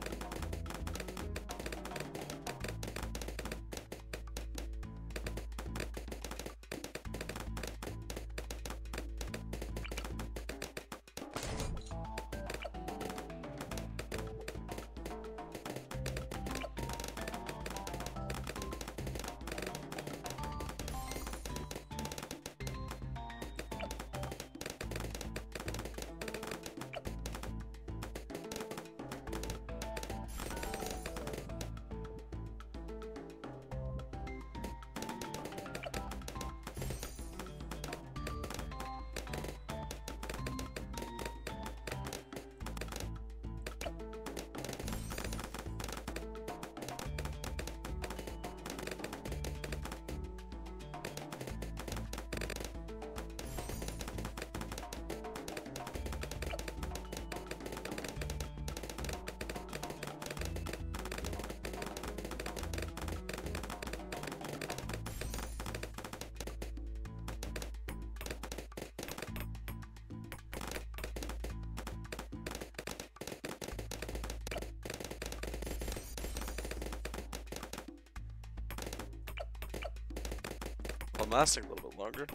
Lasting a little bit longer.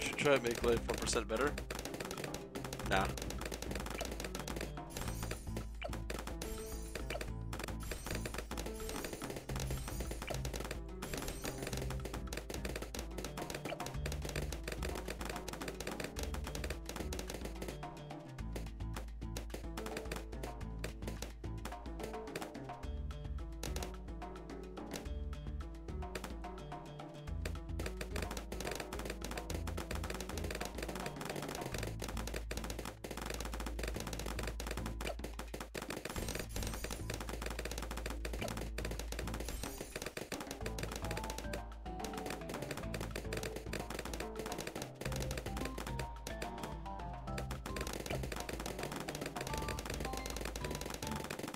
Should try to make life 1% better. Nah.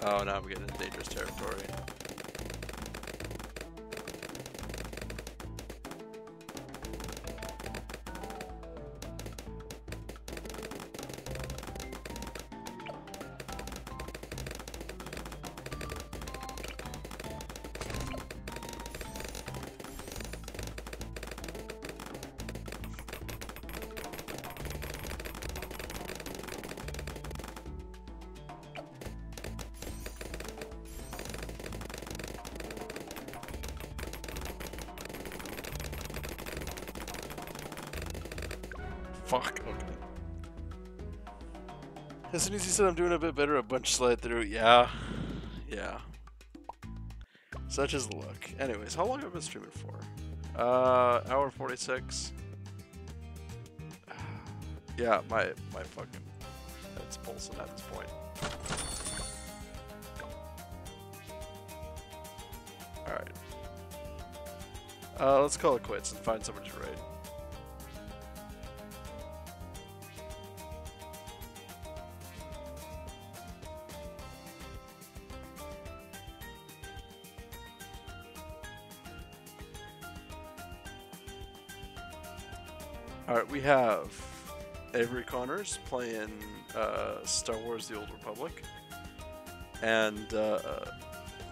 Oh, now I'm getting into dangerous territory. Fuck, okay. As soon as you said I'm doing a bit better, a bunch slide through. Yeah. Yeah. Such is luck. Anyways, how long have I been streaming for? Uh, hour 46. yeah, my my fucking it's pulsing at this point. Alright. Uh, let's call it quits and find someone to raid. Have Avery Connors playing uh, Star Wars The Old Republic, and uh,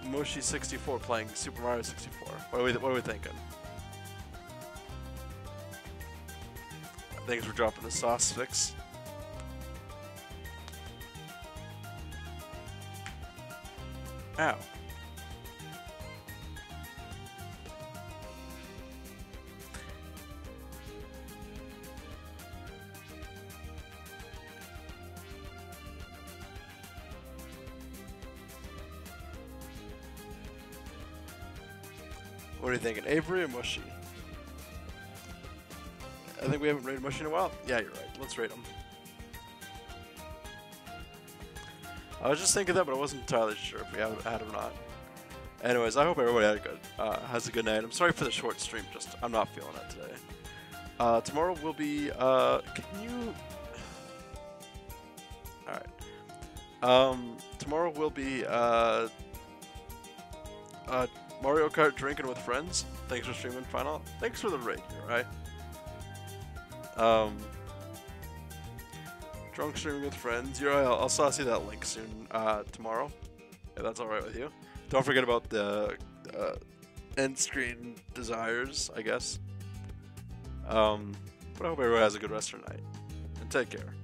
Moshi64 playing Super Mario 64. What are we, what are we thinking? Thanks for dropping the sauce fix. Think we haven't raided Mushy in a while. Yeah, you're right. Let's rate them. I was just thinking that, but I wasn't entirely sure if we had, had or not. Anyways, I hope everybody had a good, uh, has a good night. I'm sorry for the short stream. Just I'm not feeling it today. Uh, tomorrow will be. Uh, can you? All right. Um, tomorrow will be. Uh, uh, Mario Kart drinking with friends. Thanks for streaming, Final. Thanks for the raid, alright? Um, drunk streaming with friends. You're, I'll, I'll you that link soon, uh, tomorrow. If that's alright with you. Don't forget about the uh, end screen desires, I guess. Um, but I hope everyone has a good rest of your night. And take care.